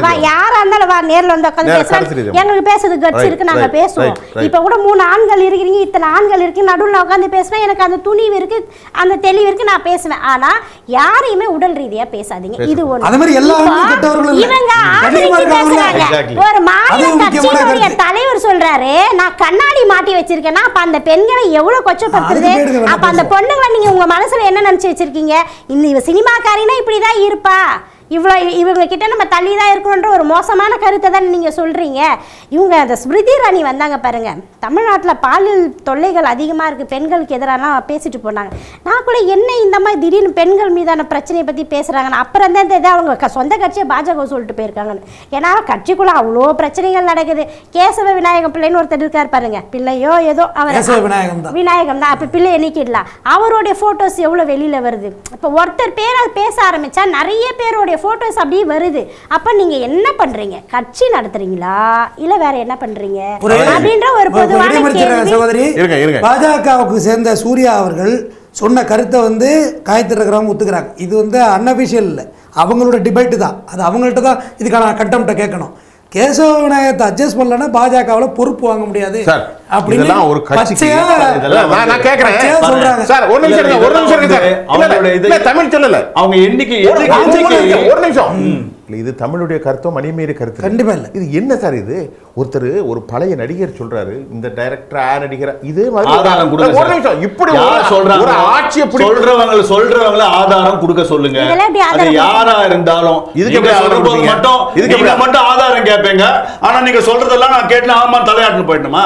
வா? யாரா இருந்தாலும் வா நேர்ல வந்து உட்காந்து ரீதியா. எங்களுக்கு பேசுறது Right, இருக்கு நாங்க பேசுவோம். இப்ப கூட மூணு ஆண்கள் இருக்கிறீங்க இத்தனை ஆண்கள் இருக்கு நடுவுல உட்காந்து பேசினா எனக்கு அந்த துணிவு இருக்கு அந்த தெளிவு இருக்கு நான் பேசுவேன் ஆனா யாரையுமே உடல் ரீதியா பேசாதீங்க இது ஒண்ணு. இவங்க ஆதரிச்சு? பேசுறாங்க. ஒரு மாநில கட்சியினுடைய. தலைவர் சொல்றாரு நான் கண்ணாடி மாட்டி வச்சிருக்கேன்னா அப்ப அந்த பெண்களை எவ்வளவு கொச்சப்படுத்துறது அப்ப அந்த. பொண்ணுங்களை நீங்க உங்க மனசுல என்ன நினைச்சு வச்சிருக்கீங்க இந்த சினிமாக்காரினா இப்படிதான் இருப்பா இவ்வளோ இவங்க கிட்ட நம்ம தள்ளி தான் இருக்கணுன்ற ஒரு மோசமான கருத்தை தான் நீங்கள் சொல்கிறீங்க இவங்க அந்த ஸ்மிருதி இராணி வந்தாங்க பாருங்க. தமிழ்நாட்டில் பாலியல் தொல்லைகள் அதிகமாக இருக்குது பெண்களுக்கு எதிராலாம் பேசிட்டு போனாங்க. நான் கூட என்ன இந்த மாதிரி திடீர்னு பெண்கள் மீதான பிரச்சனையை பற்றி பேசுகிறாங்கன்னு அப்புறம் தான் இதை அவங்க சொந்த கட்சியை பாஜக சொல்லிட்டு போயிருக்காங்கன்னு. ஏன்னா கட்சிக்குள்ளே அவ்வளோ பிரச்சனைகள் நடக்குது. கேசவ விநாயகம் பிள்ளைன்னு ஒருத்தர் இருக்கார் பாருங்க. பிள்ளையோ ஏதோ அவர் விநாயகம் தான். விநாயகம் தான். அப்போ பிள்ளை எண்ணிக்கிடலாம் அவருடைய ஃபோட்டோஸ் எவ்வளோ வெளியில் வருது? இப்போ ஒருத்தர் பேரை பேச ஆரம்பிச்சா நிறைய பேருடைய ஃபோட்டோஸ் அப்படியே வருது. அப்போ நீங்கள் என்ன பண்ணுறீங்க கட்சி நடத்துறீங்களா? இல்லை வேற என்ன பண்ணுறீங்க அப்படின்ற ஒரு பொதுவான சகோதரி. பாஜகவுக்கு சேர்ந்த சூர்யா அவர்கள் சொன்ன கருத்தை வந்து ரகுராம் ஒத்துக்கிறாங்க. இது வந்து அன்அபிஷியல் இல்லை. அவங்களோட டிபேட்டு தான். அது அவங்கள்ட்ட தான் இதுக்கான கட்டம்கிட்ட கேட்கணும். கேசவ விநாயகத்தை அட்ஜஸ்ட் பண்ணலன்னா பாஜகவில் பொறுப்பு வாங்க முடியாது. இதெல்லாம் ஒரு நான் பச்சையா சொல்றாங்க. சார் ஒரு நிமிஷம் ஒரு நிமிஷம் சார். அவங்களோட இது- தமிழ் சொல்லல. அவங்க எண்ணிக்கை ஒரு நிமிஷம் இது தமிழுடைய கருத்தோ மணிமேறு கருத்து கண்டிப்பா இல்ல. இது என்ன சார் இது? ஒருத்தர் ஒரு பழைய நடிகர் சொல்றாரு இந்த டைரக்டர் ஆ நடிகர்? இதே மாதிரி ஆதாரம் கொடுங்க ஒரு. நிமிஷம் இப்படி சொல்றாங்க? ஒரு ஆட்சியை பிடி சொல்றவங்க சொல்றவங்கள ஆதாரம் கொடுக்க சொல்லுங்க. அது யாரா இருந்தாலும். இதுக்கு சொல்றது? மட்டும் இதுக்கு மட்டும் ஆதாரம் கேட்பீங்க. ஆனா நீங்க சொல்றதெல்லாம் நான் கேட்டு ஆமா தலையாட்டுன்னு போயிட்டுமா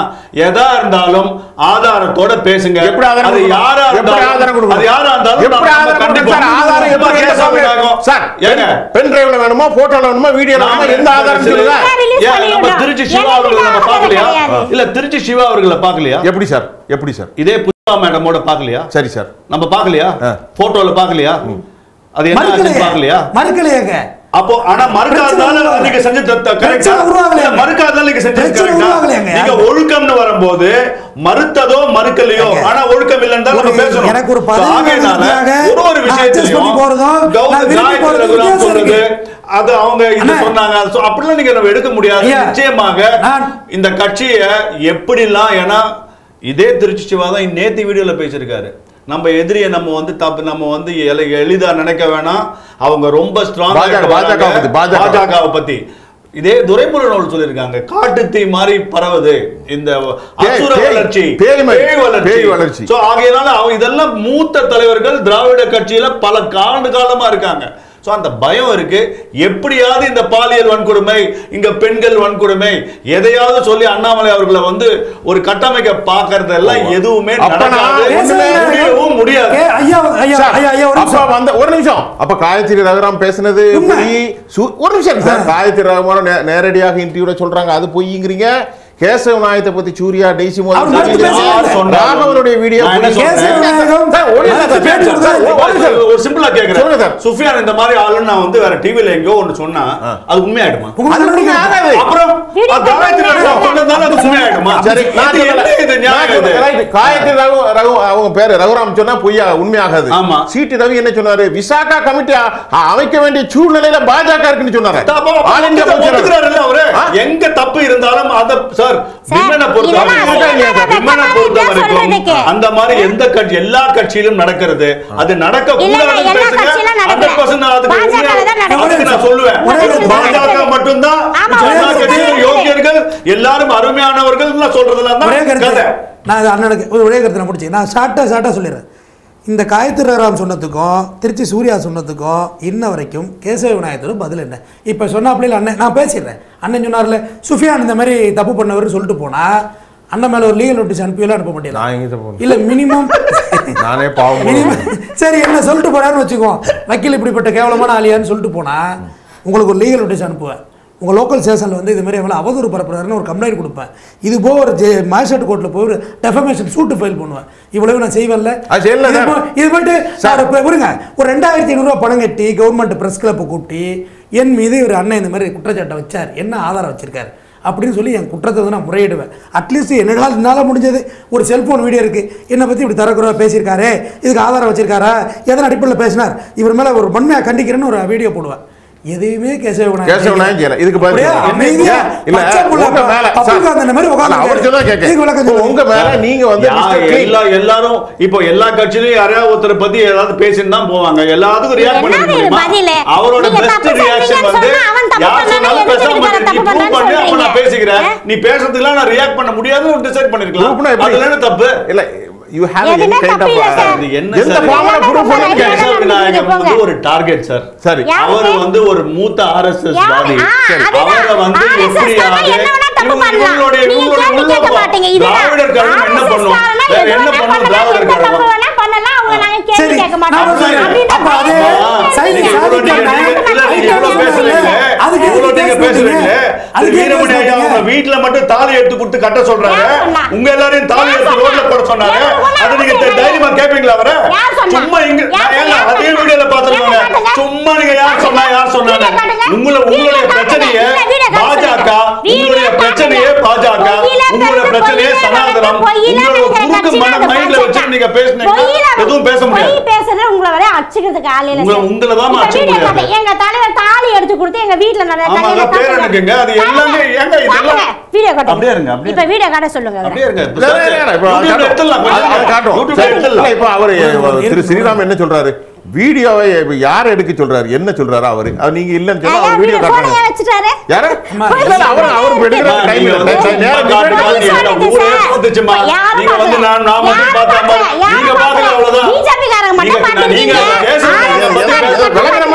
எதா இருந்தாலும் ஆதாரத்தோட பேசுங்க. எப்படி ஆதாரம் அது? யாரா எப்படி ஆதாரம் இருந்தாலும் கொடுக்கணும்? அது யாரா இருந்தாலும் எப்படி ஆதாரம் கண்டிப்பா ஆதாரம் எப்படி ஆகும். சார், ஏங்க? பென் டிரைவ்ல வேணுமா? போட்டோல வேணுமா? வீடியோல வேணுமா? எந்த ஆதாரம் சொல்லுங்க? நம்ம. திருச்சி சிவா அவர்களை நம்ம பார்க்கலையா. இல்ல திருச்சி சிவா அவர்களை பார்க்கலையா? எப்படி சார்? எப்படி சார்? இதே புஷ்பா மேடமோட பார்க்கலையா? சரி சார். நம்ம பார்க்கலையா. போட்டோல பார்க்கலையா? அது என்ன பார்க்கலையா? மறுக்கலையேங்க அப்போ ஆனா மறுக்காததால. நீங்க செஞ்சு கரெக்டா? மறுக்காததால நீங்க செஞ்சது கரெக்டா. நீங்க ஒழுக்கம்னு வரும்போது மறுத்ததோ மறுக்கலையோ. ஆனா ஒழுக்கம் இல்லைன்னு நம்ம ஒரு- பேசணும். எனக்கு ஒரு ஒரு ஒரு வித்தியாசம் சொல்றது. அது அவங்க இது சொன்னாங்க. அப்படிலாம் நீங்க நம்ம எடுக்க முடியாது. நிச்சயமாக நான் இந்த கட்சியை எப்படிலாம் ஏன்னா இதே திருச்சி சிவா தான் நேத்து வீடியோல பேசியிருக்காரு. நம்ம எதிரியை நம்ம வந்து தப்பு நம்ம வந்து எளி- எளிதா நினைக்க வேணாம். அவங்க ரொம்ப பாஜக. பாஜகவை பத்தி இதே துரைமுருகன் அவர்கள் சொல்லியிருக்காங்க. காட்டு தீ மாதிரி பரவுது. இந்த அசுர வளர்ச்சி பேய் வளர்ச்சி. சோ ஆகையினால அவங்க இதெல்லாம் மூத்த தலைவர்கள் திராவிட கட்சியில பல ஆண்டு காலமா இருக்காங்க. சோ அந்த பயம் இருக்கு. எப்படியாவது இந்த பாலியல் வன்கொடுமை இங்க பெண்கள் வன்கொடுமை எதையாவது சொல்லி அண்ணாமலை அவர்களை வந்து ஒரு கட்டமைக்க பாக்குறது எல்லாம் எதுவுமே முடியவும் முடியாது. ஏ, ஐயா ஐயா சார், ஐயா ஐயா ஒரு நிமிஷம். வந்த ஒரு நிமிஷம். அப்ப காயத்ரி ரகுராம் பேசுனது ஒரு நிமிஷம் சார். காயத்ரி ரகுமான் நே- நேரடியாக இன்டர்வியூல சொல்றாங்க. அது பொய்ங்கிறீங்க. கேசவ நாயத்தை பத்தி சூர்யா டெய்சி அவர் மோகன் மட்டும் சொல்லி- பேசல. யார் சொன்னா? ராகவனுடைய வீடியோ ஒரு சிம்பிளா கேக்குறேன். சுஃபியான் இந்த மாதிரி ஆளுன்னு நான் வந்து வேற டிவில எங்கேயோ ஒண்ணு சொன்னா அது உண்மையாயிடுமா. அப்புறம் அவங்க பேரு ரகுராம் சொன்னா பொய்யா உண்மையாகாது. ஆமா. சிடி ரவி என்ன சொன்னாரு? விசாகா கமிட்டி அமைக்க வேண்டிய சூழ்நிலையில பாஜக இருக்குன்னு சொன்னாரு? எங்க தப்பு இருந்தாலும் அத சார் விமனை பொறுத்த வரைக்கும். அந்த மாதிரி எந்த கட்சி எல்லா கட்சியிலும் நடக்கிறது அது நடக்க இல்ல, இல்ல, கூடாதுன்னு எல்லா பேசுங்க கட்சியிலும் நடக்கல. 100% அதுக்கு பாஜக ல தான் உண்மையா- நடக்குது. அதுக்கு நான் சொல்லுவேன் பாஜக மட்டும்தான். யோகியர்கள் எல்லாரும் அருமையானவர்கள் சொல்றதுல ஒரே தான் நான் அண்ணனுக்கு ஒரு கருத்து நான் முடிச்சு நான் ஷார்ட்டாக ஷார்ட்டாக சொல்லிடுறேன் இந்த காயத்ரி ரகுராம் சொன்னதுக்கும் திருச்சி சூர்யா சொன்னதுக்கும் இன்ன வரைக்கும் கேசவ விநாயகரும் பதில் என்ன? இப்போ சொன்னாப்புல அண்ணன் நான் பேசிடுறேன். அண்ணன் சொன்னார்ல சுஃபியான் இந்த மாதிரி தப்பு பண்ணவர்னு சொல்லிட்டு போனா அண்ணன் மேல ஒரு லீகல் நோட்டீஸ் அனுப்பியெல்லாம் அனுப்ப மாட்டேன். இல்ல மினிமம் நானே பாவம் மினிமம் சரி என்ன சொல்லிட்டு போறான்னு வச்சுக்கோ வக்கீல் இப்படிப்பட்ட கேவலமான ஆளியான்னு சொல்லிட்டு போனா உங்களுக்கு ஒரு லீகல் நோட்டீஸ் அனுப்புவேன். உங்கள் லோக்கல் ஸ்டேஷனில் வந்து இது மாதிரி எவ்வளோ அவதூறு பரப்புறாருன்னு ஒரு கம்ப்ளைண்ட் கொடுப்பேன். இது போக ஒரு ஜே மாஜிஸ்ட்ரேட் கோர்ட்டில் போய் ஒரு டெஃபமேஷன் சூட்டு ஃபைல் பண்ணுவேன். இவ்வளவு நான் செய்வேன்ல. இது சார். போ- இது போயிட்டு சார் இப்போ விடுங்க. ஒரு ரெண்டாயிரத்தி ஐநூறுரூவா பணம் கட்டி கவர்மெண்ட் ப்ரெஸ் கிளப்பை கூப்பிட்டு என் மீது ஒரு அண்ணன் இந்த மாதிரி குற்றச்சாட்டை வச்சார். என்ன ஆதாரம் வச்சிருக்காரு? அப்படின்னு சொல்லி என் குற்றத்தை வந்து நான் முறையிடுவேன். அட்லீஸ்ட் என்னடால் என்னால் முடிஞ்சது. ஒரு செல்ஃபோன் வீடியோ இருக்குது என்னை பற்றி இப்படி தரக்குறவா பேசியிருக்காரு. இதுக்கு ஆதாரம் வச்சிருக்காரா? எதன் அடிப்படையில் பேசினார்? இவர் மேலே ஒரு வன்மையாக கண்டிக்கிறேன்னு ஒரு வீடியோ போடுவேன். எதையுமே கேசவ கேசவ நாயகம். இதுக்கு பதில். அமைதியா, இல்ல, உங்க மேல, அந்த மாதிரி உட்கார்ந்து அவர் விளக்கம் சொல்லுங்க. உங்க மேல நீங்க வந்து. எல்லா எல்லாரும் இப்போ எல்லா கட்சியிலும் யாரையாவது ஒருத்தர் பத்தி ஏதாவது பேசின்னு தான் போவாங்க எல்லாத்துக்கும் ரியாக்ட் பண்ண முடியுமா? அவரோட பெஸ்ட் ரியாக்ஷன் வந்து யார் சொன்னாலும் பேசாம நீ ப்ரூவ் பண்ணு அப்ப நான்? பேசிக்கிறேன்? நீ பேசுறதுக்குலாம் நான் ரியாக்ட் பண்ண முடியாதுன்னு டிசைட் பண்ணிருக்கலாம்? அதுல என்ன தப்பு இல்ல you have any எதுவுமே kind தப்பு of, இல்ல uh, சார். அது என்ன எந்த சார்? form ல எல்லாமே proof ரொம்ப பண்ணுங்க? விநாயகம் போங்க. வந்து ஒரு டார்கெட் சார் சரி? அவர் வந்து ஒரு மூத்த ஆர்எஸ்எஸ்? வாதி சரி. அவரை வந்து எப்படியாவது பண்ணலாம். இவங்களுடைய இவங்களுடைய உள்ளோக்கம். மாட்டீங்க. திராவிடர் கழகம் என்ன பண்ணும் வேற என்ன பண்ணும் பண்ணலாம், திராவிடர் கழகம் பண்ணலாம், அவங்கள நாங்க கேள்வி கேட்க மாட்டோம். அப்ப அது. அதுக்கு எதுக்கு பேசுறீங்க. வீட்டுல மட்டும் தாலி எடுத்து கொடுத்து கட்ட சொன்னா? உங்க எல்லாரையும் தாலி எடுத்து? ரோட்ல போட சொன்னாரு யார் சொன்னா? அதை நீங்க தைரியமா கேப்பீங்களா அவரை? சும்மா இங்க? அதே வீடியோல பாத்துருக்கோங்க. சும்மா நீங்க யார் சொன்னா யார் சொன்னாங்க. உங்களை உங்களுடைய பிரச்சனைய காட்டுங்க. வீடியோ காட்டுங்க. பாஜக வீடியோ உங்களுடைய காட்டுங்க. பிரச்சனையே பிரச்சனையே சனாதனம் உங்களோட குறுக்கு மன மைண்ட்ல. வச்சு நீங்க பொய்யில எதுவும் பேச முடியாது பொய் பேசுறது உங்களை வரை அடிச்சுக்கிறதுக்கு ஆள் இல்ல உங்களை- சார். உங்களை தான் முடியாது. காட்டு. எங்க தலைவர் தாலி எடுத்து கொடுத்து எங்க பேர். எனக்குங்க. அது எல்லாமே ஏங்க இதெல்லாம் காட்டுங்க. வீடியோ காட்டுங்க. அப்படியே இருங்க, அப்படியே இப்ப வீடியோ காட்ட சொல்லுங்க. அப்படியே இருங்க இப்ப அவரு திரு. ஸ்ரீராம் என்ன சொல்றாரு வீடியோவை யார் எடுக்க சொல்றாரு? என்ன சொல்றாரு அவரு? அது நீங்க இல்லன்னு சொன்னா அவர் வீடியோ வச்சுட்டாரு? யாரு? இல்ல அவர் அவர் எடுக்கிற டைம் இல்ல நேரம் ஊரே நீங்க வந்து. நான் மட்டும் பார்த்தா நீங்க. அவ்வளவுதான். BJP காரங்க மட்டும் நீங்க-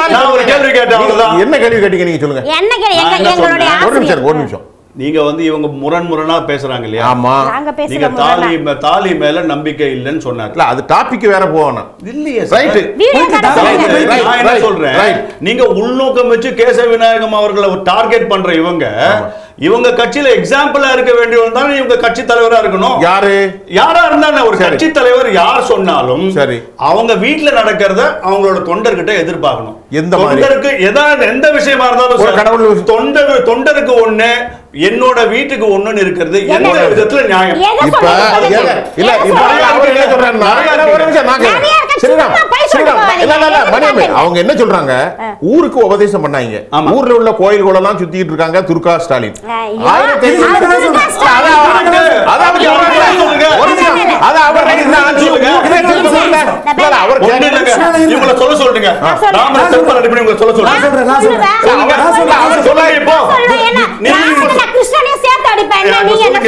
நான் ஒரு கேள்வி கேட்டேன், அவ்வளவுதான். என்ன கேள்வி கேட்டீங்க நீங்க சொல்லுங்க. என்ன கேள்வி? எங்களுடைய? ஒரு நிமிஷம் ஒரு நிமிஷம். நீங்க வந்து இவங்க முரண் முரணா பேசுறாங்க இல்லையா ஆமா. நாங்க. தாலி தாலி மேல நம்பிக்கை இல்லைன்னு சொன்னாரு. இல்ல அது டாபிக் வேற போகணும். இல்லையே ரைட். நான் என்ன சொல்றேன். நீங்க உள்நோக்கம் வச்சு கேசவ விநாயகம் அவர்களை டார்கெட் பண்ற இவங்க இவங்க கட்சியில எக்ஸாம்பிளா இருக்க வேண்டியவங்க தானே இவங்க கட்சி தலைவரா இருக்கணும். யாரு? யாரா இருந்தாலும் ஒரு. கட்சி தலைவர் யார் சொன்னாலும் சரி. அவங்க வீட்ல நடக்கிறத அவங்களோட தொண்டர்கிட்ட எதிர்பார்க்கணும். எந்த? தொண்டருக்கு எதாவது எந்த விஷயமா இருந்தாலும் தொண்டர் தொண்டருக்கு ஒண்ணு என்னோட வீட்டுக்கு ஒண்ணுன்னு இருக்கிறது எந்த என்ன? விதத்துல நியாயம். இப்ப சொல்றீங்க? இல்ல, என்ன இருக்கு, ஸ்ரீராம், ஸ்ரீராம். இல்ல, இல்ல, மணியம்மை? அவங்க என்ன சொல்றாங்க? ஊருக்கு உபதேசம் பண்ணாங்க. ஊர்ல உள்ள கோயில்கள் எல்லாம் சுத்திட்டு இருக்காங்க துர்கா ஸ்டாலின். ஆயிரத்தி அவர் அடிப்பேன். நீங்க என்ன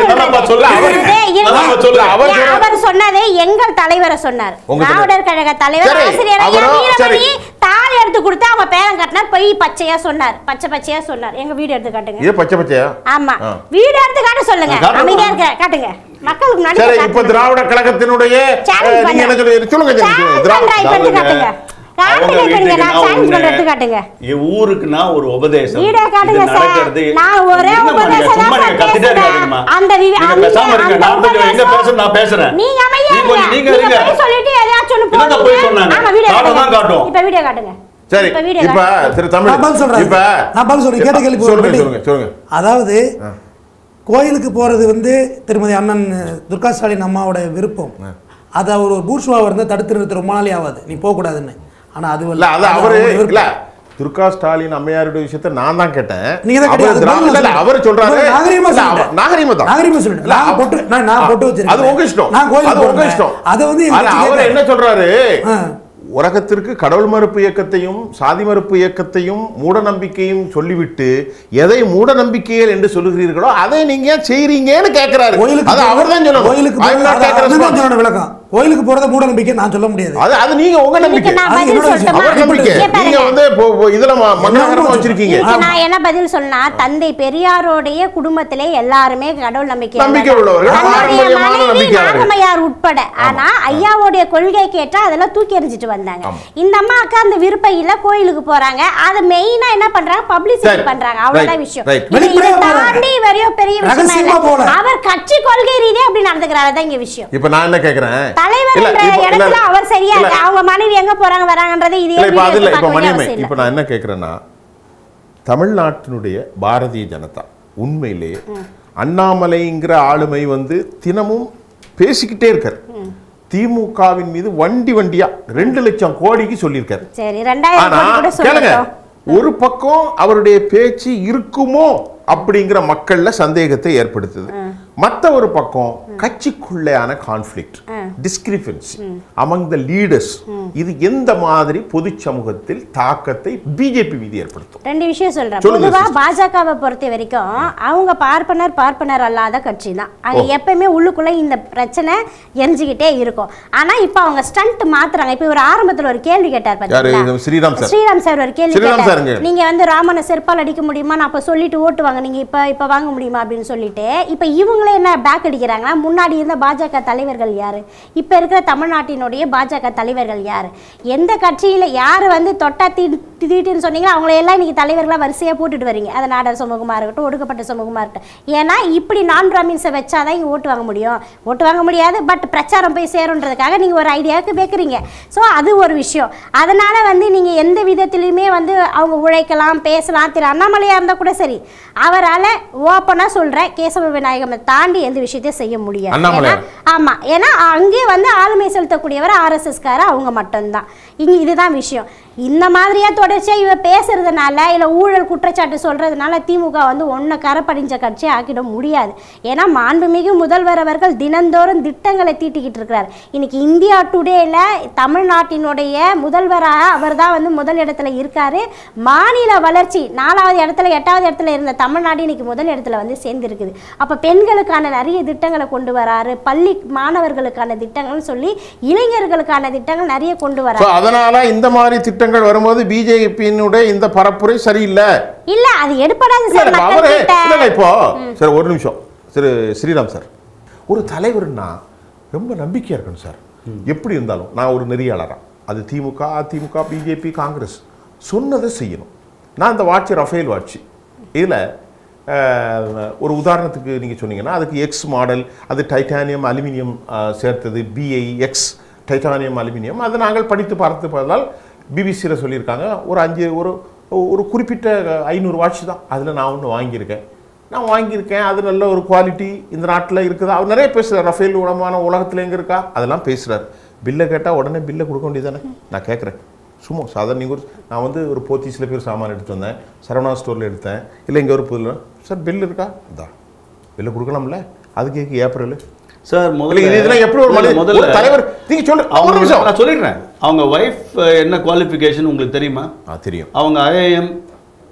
சொன்னதே எங்கள் தலைவரை சொன்னார். திராவிடர் கழக தலைவர் ஆசிரியர் தாலி எடுத்து கொடுத்து அவங்க பேரம் கட்டினார். போய் பச்சையா சொன்னார். பச்சை பச்சையா சொன்னார். எங்க வீடு எடுத்து காட்டுங்க. ஆமா. வீடு எடுத்து காட்ட சொல்லுங்க. அமைதியா இருக்க காட்டுங்க. மக்களுக்கு முன்னாடி சரி. இப்ப திராவிட கழகத்தினுடைய நீங்க என்ன சொல்லுங்க ஊருக்குன்னா ஒரு உபதேசம். பேசுறேன். சரி இப்ப வீடியோ இப்ப காட்டுங்க. திரு தமிழ். இப்ப நான் பதில் சொல்றேன். கேட்ட பதில். சொல்லுங்க சொல்லுங்க அதாவது கோயிலுக்கு போறது வந்து திருமதி அண்ணன் துர்கா ஸ்டாலின் அம்மாவோட விருப்பம் அதை அவர் ஒரு பூர்ஷுவா இருந்தால் தடுத்து நிறுத்த ரொம்ப நாளே ஆகாது நீ போகக்கூடாதுன்னு ஆனா அது இல்ல அது அவரு. இல்ல துர்கா ஸ்டாலின் அம்மையாருடைய விஷயத்தை நான் தான் கேட்டேன் நீங்க தான் அவர் சொல்றாரு சொல்லுங்க. நாகரிகமா நாகரிகமா தான் நாகரிகமா. இல்ல, நான் பொட்டு- நான் பொட்டு வச்சிருக்கேன். அது உங்க இஷ்டம் நான் அது உங்க. இஷ்டம் அதை வந்து அவர். என்ன சொல்றாரு. உலகத்திற்கு கடவுள் மறுப்பு இயக்கத்தையும் சாதி மறுப்பு இயக்கத்தையும் மூட நம்பிக்கையும் சொல்லிவிட்டு எதை மூட நம்பிக்கைகள் என்று சொல்லுகிறீர்களோ அதை நீங்க செய்றீங்கன்னு கேட்கிறாரு. அவர் தான் சொல்லணும். கோயிலுக்கு விளக்கம். கோயிலுக்கு போறத மூட நம்பிக்கை நான் சொல்ல முடியாது. அது அது நீங்க உங்க நம்பிக்கை. நீங்க வந்து இதுல மங்களகரமா வச்சிருக்கீங்க. நான் என்ன பதில் சொன்னா தந்தை பெரியாரோடைய குடும்பத்திலே எல்லாருமே கடவுள் நம்பிக்கை நம்பிக்கை உள்ளவர்கள். உட்பட. ஆனா ஐயாவுடைய கொள்கை கேட்டா அதெல்லாம் தூக்கி எறிஞ்சிட்டு வந்தாங்க. இந்த அம்மாவுக்கு அந்த விருப்பம் இல்ல கோயிலுக்கு போறாங்க. அது மெயினா என்ன பண்றாங்க? பப்ளிசிட்டி. பண்றாங்க. அவ்வளவுதான். விஷயம். தாண்டி வரையோ பெரிய விஷயம் அவர் கட்சி கொள்கை ரீதியா அப்படி நடந்துக்கிறாரு. தான் இங்க விஷயம். இப்ப நான் என்ன கேக்குறேன்? தலைவர் அவர் சரியா அவங்க மனைவி எங்க போறாங்க வராங்கன்றது இதே இப்ப இப்ப மணியம்மை இப்ப நான் என்ன கேக்குறேன்னா தமிழ்நாட்டினுடைய பாரதிய ஜனதா உண்மையிலேயே அண்ணாமலைங்கிற ஆளுமை வந்து தினமும் பேசிக்கிட்டே இருக்காரு. திமுகவின் மீது வண்டி வண்டியா ரெண்டு லட்சம் கோடிக்கு சொல்லியிருக்காரு. ஆனா கேளுங்க ஒரு பக்கம் அவருடைய பேச்சு இருக்குமோ அப்படிங்கிற மக்கள்ல சந்தேகத்தை ஏற்படுத்துது. மத்த ஒரு பக்கம் கட்சிக்குள்ளேயான conflict discrepancy among the leaders இது எந்த மாதிரி பொது சமூகத்தில் தாக்கத்தை பிஜேபி மீது ஏற்படுத்தும்? ரெண்டு விஷயம் சொல்றேன். பொதுவா. பாஜகவை பொறுத்த வரைக்கும் அவங்க பார்ப்பனர் பார்ப்பனர் அல்லாத கட்சி தான். ஓ. எப்பயுமே உள்ளுக்குள்ள இந்த பிரச்சனை எரிஞ்சுக்கிட்டே இருக்கும். ஆனா இப்ப அவங்க ஸ்டண்ட் மாத்துறாங்க. இப்ப ஒரு ஆரம்பத்துல ஒரு கேள்வி கேட்டார் பாத்தீங்களா? ஸ்ரீராம் சார். ஸ்ரீராம் சார் ஒரு கேள்வி கேட்டார். நீங்க வந்து ராமனை செருப்பால் அடிக்க முடியுமா? நான் அப்ப சொல்லிட்டு ஓட்டு வாங்க நீங்க இப்ப இப்ப வாங்க முடியுமா? அப்படின்னு சொல்லிட்டு. இப்ப இவங்களே என்ன பேக் அடிக்கிறாங்கன்னா முன்னாடி இருந்த பாஜக தலைவர்கள் யார்? இப்போ இருக்கிற தமிழ்நாட்டினுடைய பாஜக தலைவர்கள் யார்? எந்த கட்சியில் யார் வந்து தொட்டா தீ தீட்டுன்னு சொன்னீங்களோ அவங்கள எல்லாம் தலைவர்களாக வரிசையாக போட்டுட்டு வரீங்க. அது நாடர் சமூகமாக இருக்கட்டும் ஒடுக்கப்பட்ட சமூகமாக இருக்கட்டும். ஏன்னா இப்படி நான் பிராமின்ஸை வச்சாதான் இங்கே ஓட்டு வாங்க முடியும். ஓட்டு வாங்க முடியாது பட் பிரச்சாரம் போய் சேருன்றதுக்காக நீங்கள் ஒரு ஐடியாவுக்கு வைக்கிறீங்க. ஸோ அது ஒரு விஷயம். அதனால் வந்து நீங்கள் எந்த விதத்திலையுமே வந்து அவங்க உழைக்கலாம் பேசலாம் திரு அண்ணாமலையாக இருந்தால் கூட சரி. அவரால் ஓப்பனாக சொல்கிறேன் கேசவ விநாயகமை தாண்டி எந்த விஷயத்தையும் செய்ய முடியும் முடியாது அண்ணாமலையார். ஏன்னா- ஆமா ஏன்னா அங்கே வந்து ஆளுமை செலுத்தக்கூடியவர் ஆர்எஸ்எஸ்கார அவங்க மட்டும்தான். இங்க இதுதான் விஷயம். இந்த மாதிரியா தொடர்ச்சியா இவ பேசுறதுனால இல்ல ஊழல் குற்றச்சாட்டு சொல்றதுனால திமுக வந்து ஒன்ன கரப்படிஞ்ச கட்சியை ஆக்கிட முடியாது. ஏன்னா மாண்புமிகு முதல்வர் அவர்கள் தினந்தோறும் திட்டங்களை தீட்டிக்கிட்டு இருக்கிறார். இன்னைக்கு இந்தியா டுடேல தமிழ்நாட்டினுடைய முதல்வராக அவர் தான் வந்து முதல் இடத்துல இருக்காரு. மாநில வளர்ச்சி நாலாவது இடத்துல எட்டாவது இடத்துல இருந்த தமிழ்நாடு இன்னைக்கு முதல் இடத்துல வந்து சேர்ந்திருக்குது. அப்ப பெண்களுக்கான நிறைய திட்டங்களை கொண்டு வராரு. பள்ளி மாணவர்களுக்கான திட்டங்கள்னு சொல்லி இளைஞர்களுக்கான திட்டங்கள் நிறைய கொண்டு வராரு. அதனால இந்த மாதிரி திட்டங்கள் வரும்போது பிஜேபியினுடைய இந்த பரப்புரை சரியில்லை. இல்ல அது எடுப்படாது சார் அவரே இல்ல, இப்போ சரி ஒரு நிமிஷம். திரு ஸ்ரீராம் சார் ஒரு தலைவர்னா ரொம்ப நம்பிக்கையா இருக்கணும் சார். எப்படி இருந்தாலும் நான் ஒரு நெறியாளரா? அது திமுக அதிமுக பிஜேபி காங்கிரஸ் சொன்னதை செய்யணும். நான் இந்த வாட்ச் ரஃபேல் வாட்ச். இதுல ஒரு உதாரணத்துக்கு நீங்க சொன்னீங்கன்னா அதுக்கு எக்ஸ் மாடல் அது டைட்டானியம் அலுமினியம் சேர்த்தது பிஐ எக்ஸ் டைட்டானியம் அலுமினியம் அதை நாங்கள் படித்து பார்த்து பார்த்தால் பிபிசியில் சொல்லியிருக்காங்க. ஒரு அஞ்சு ஒரு ஒரு குறிப்பிட்ட ஐநூறு வாட்ச் தான். அதில் நான் ஒன்று வாங்கியிருக்கேன். நான் வாங்கியிருக்கேன். அது நல்ல ஒரு குவாலிட்டி இந்த நாட்டில் இருக்குதா? அவர் நிறைய பேசுகிறார் ரஃபேல் உடமான உலகத்தில் எங்கே இருக்கா? அதெல்லாம் பேசுகிறார் பில்லை கேட்டால் உடனே பில்லை கொடுக்க வேண்டியதானே நான் கேட்குறேன். சும்மா சாதாரண நீங்கள் நான் வந்து ஒரு போத்தீஸில் பேர் சாமான் எடுத்து வந்தேன். சரவணா ஸ்டோரில் எடுத்தேன். இல்லை இங்கே ஒரு புதில். சார் பில் இருக்கா? இதா பில்லை கொடுக்கலாம்ல? அதுக்கு ஏப்ரல்? சார் முதல்ல இது இதெல்லாம் எப்படி ஒரு முதல்ல தலைவர் நீங்க சொல்லு அவங்க நான் சொல்லிடுறேன். அவங்க ஒய்ஃப் என்ன குவாலிஃபிகேஷன் உங்களுக்கு தெரியுமா? தெரியும். அவங்க ஐஏஎம்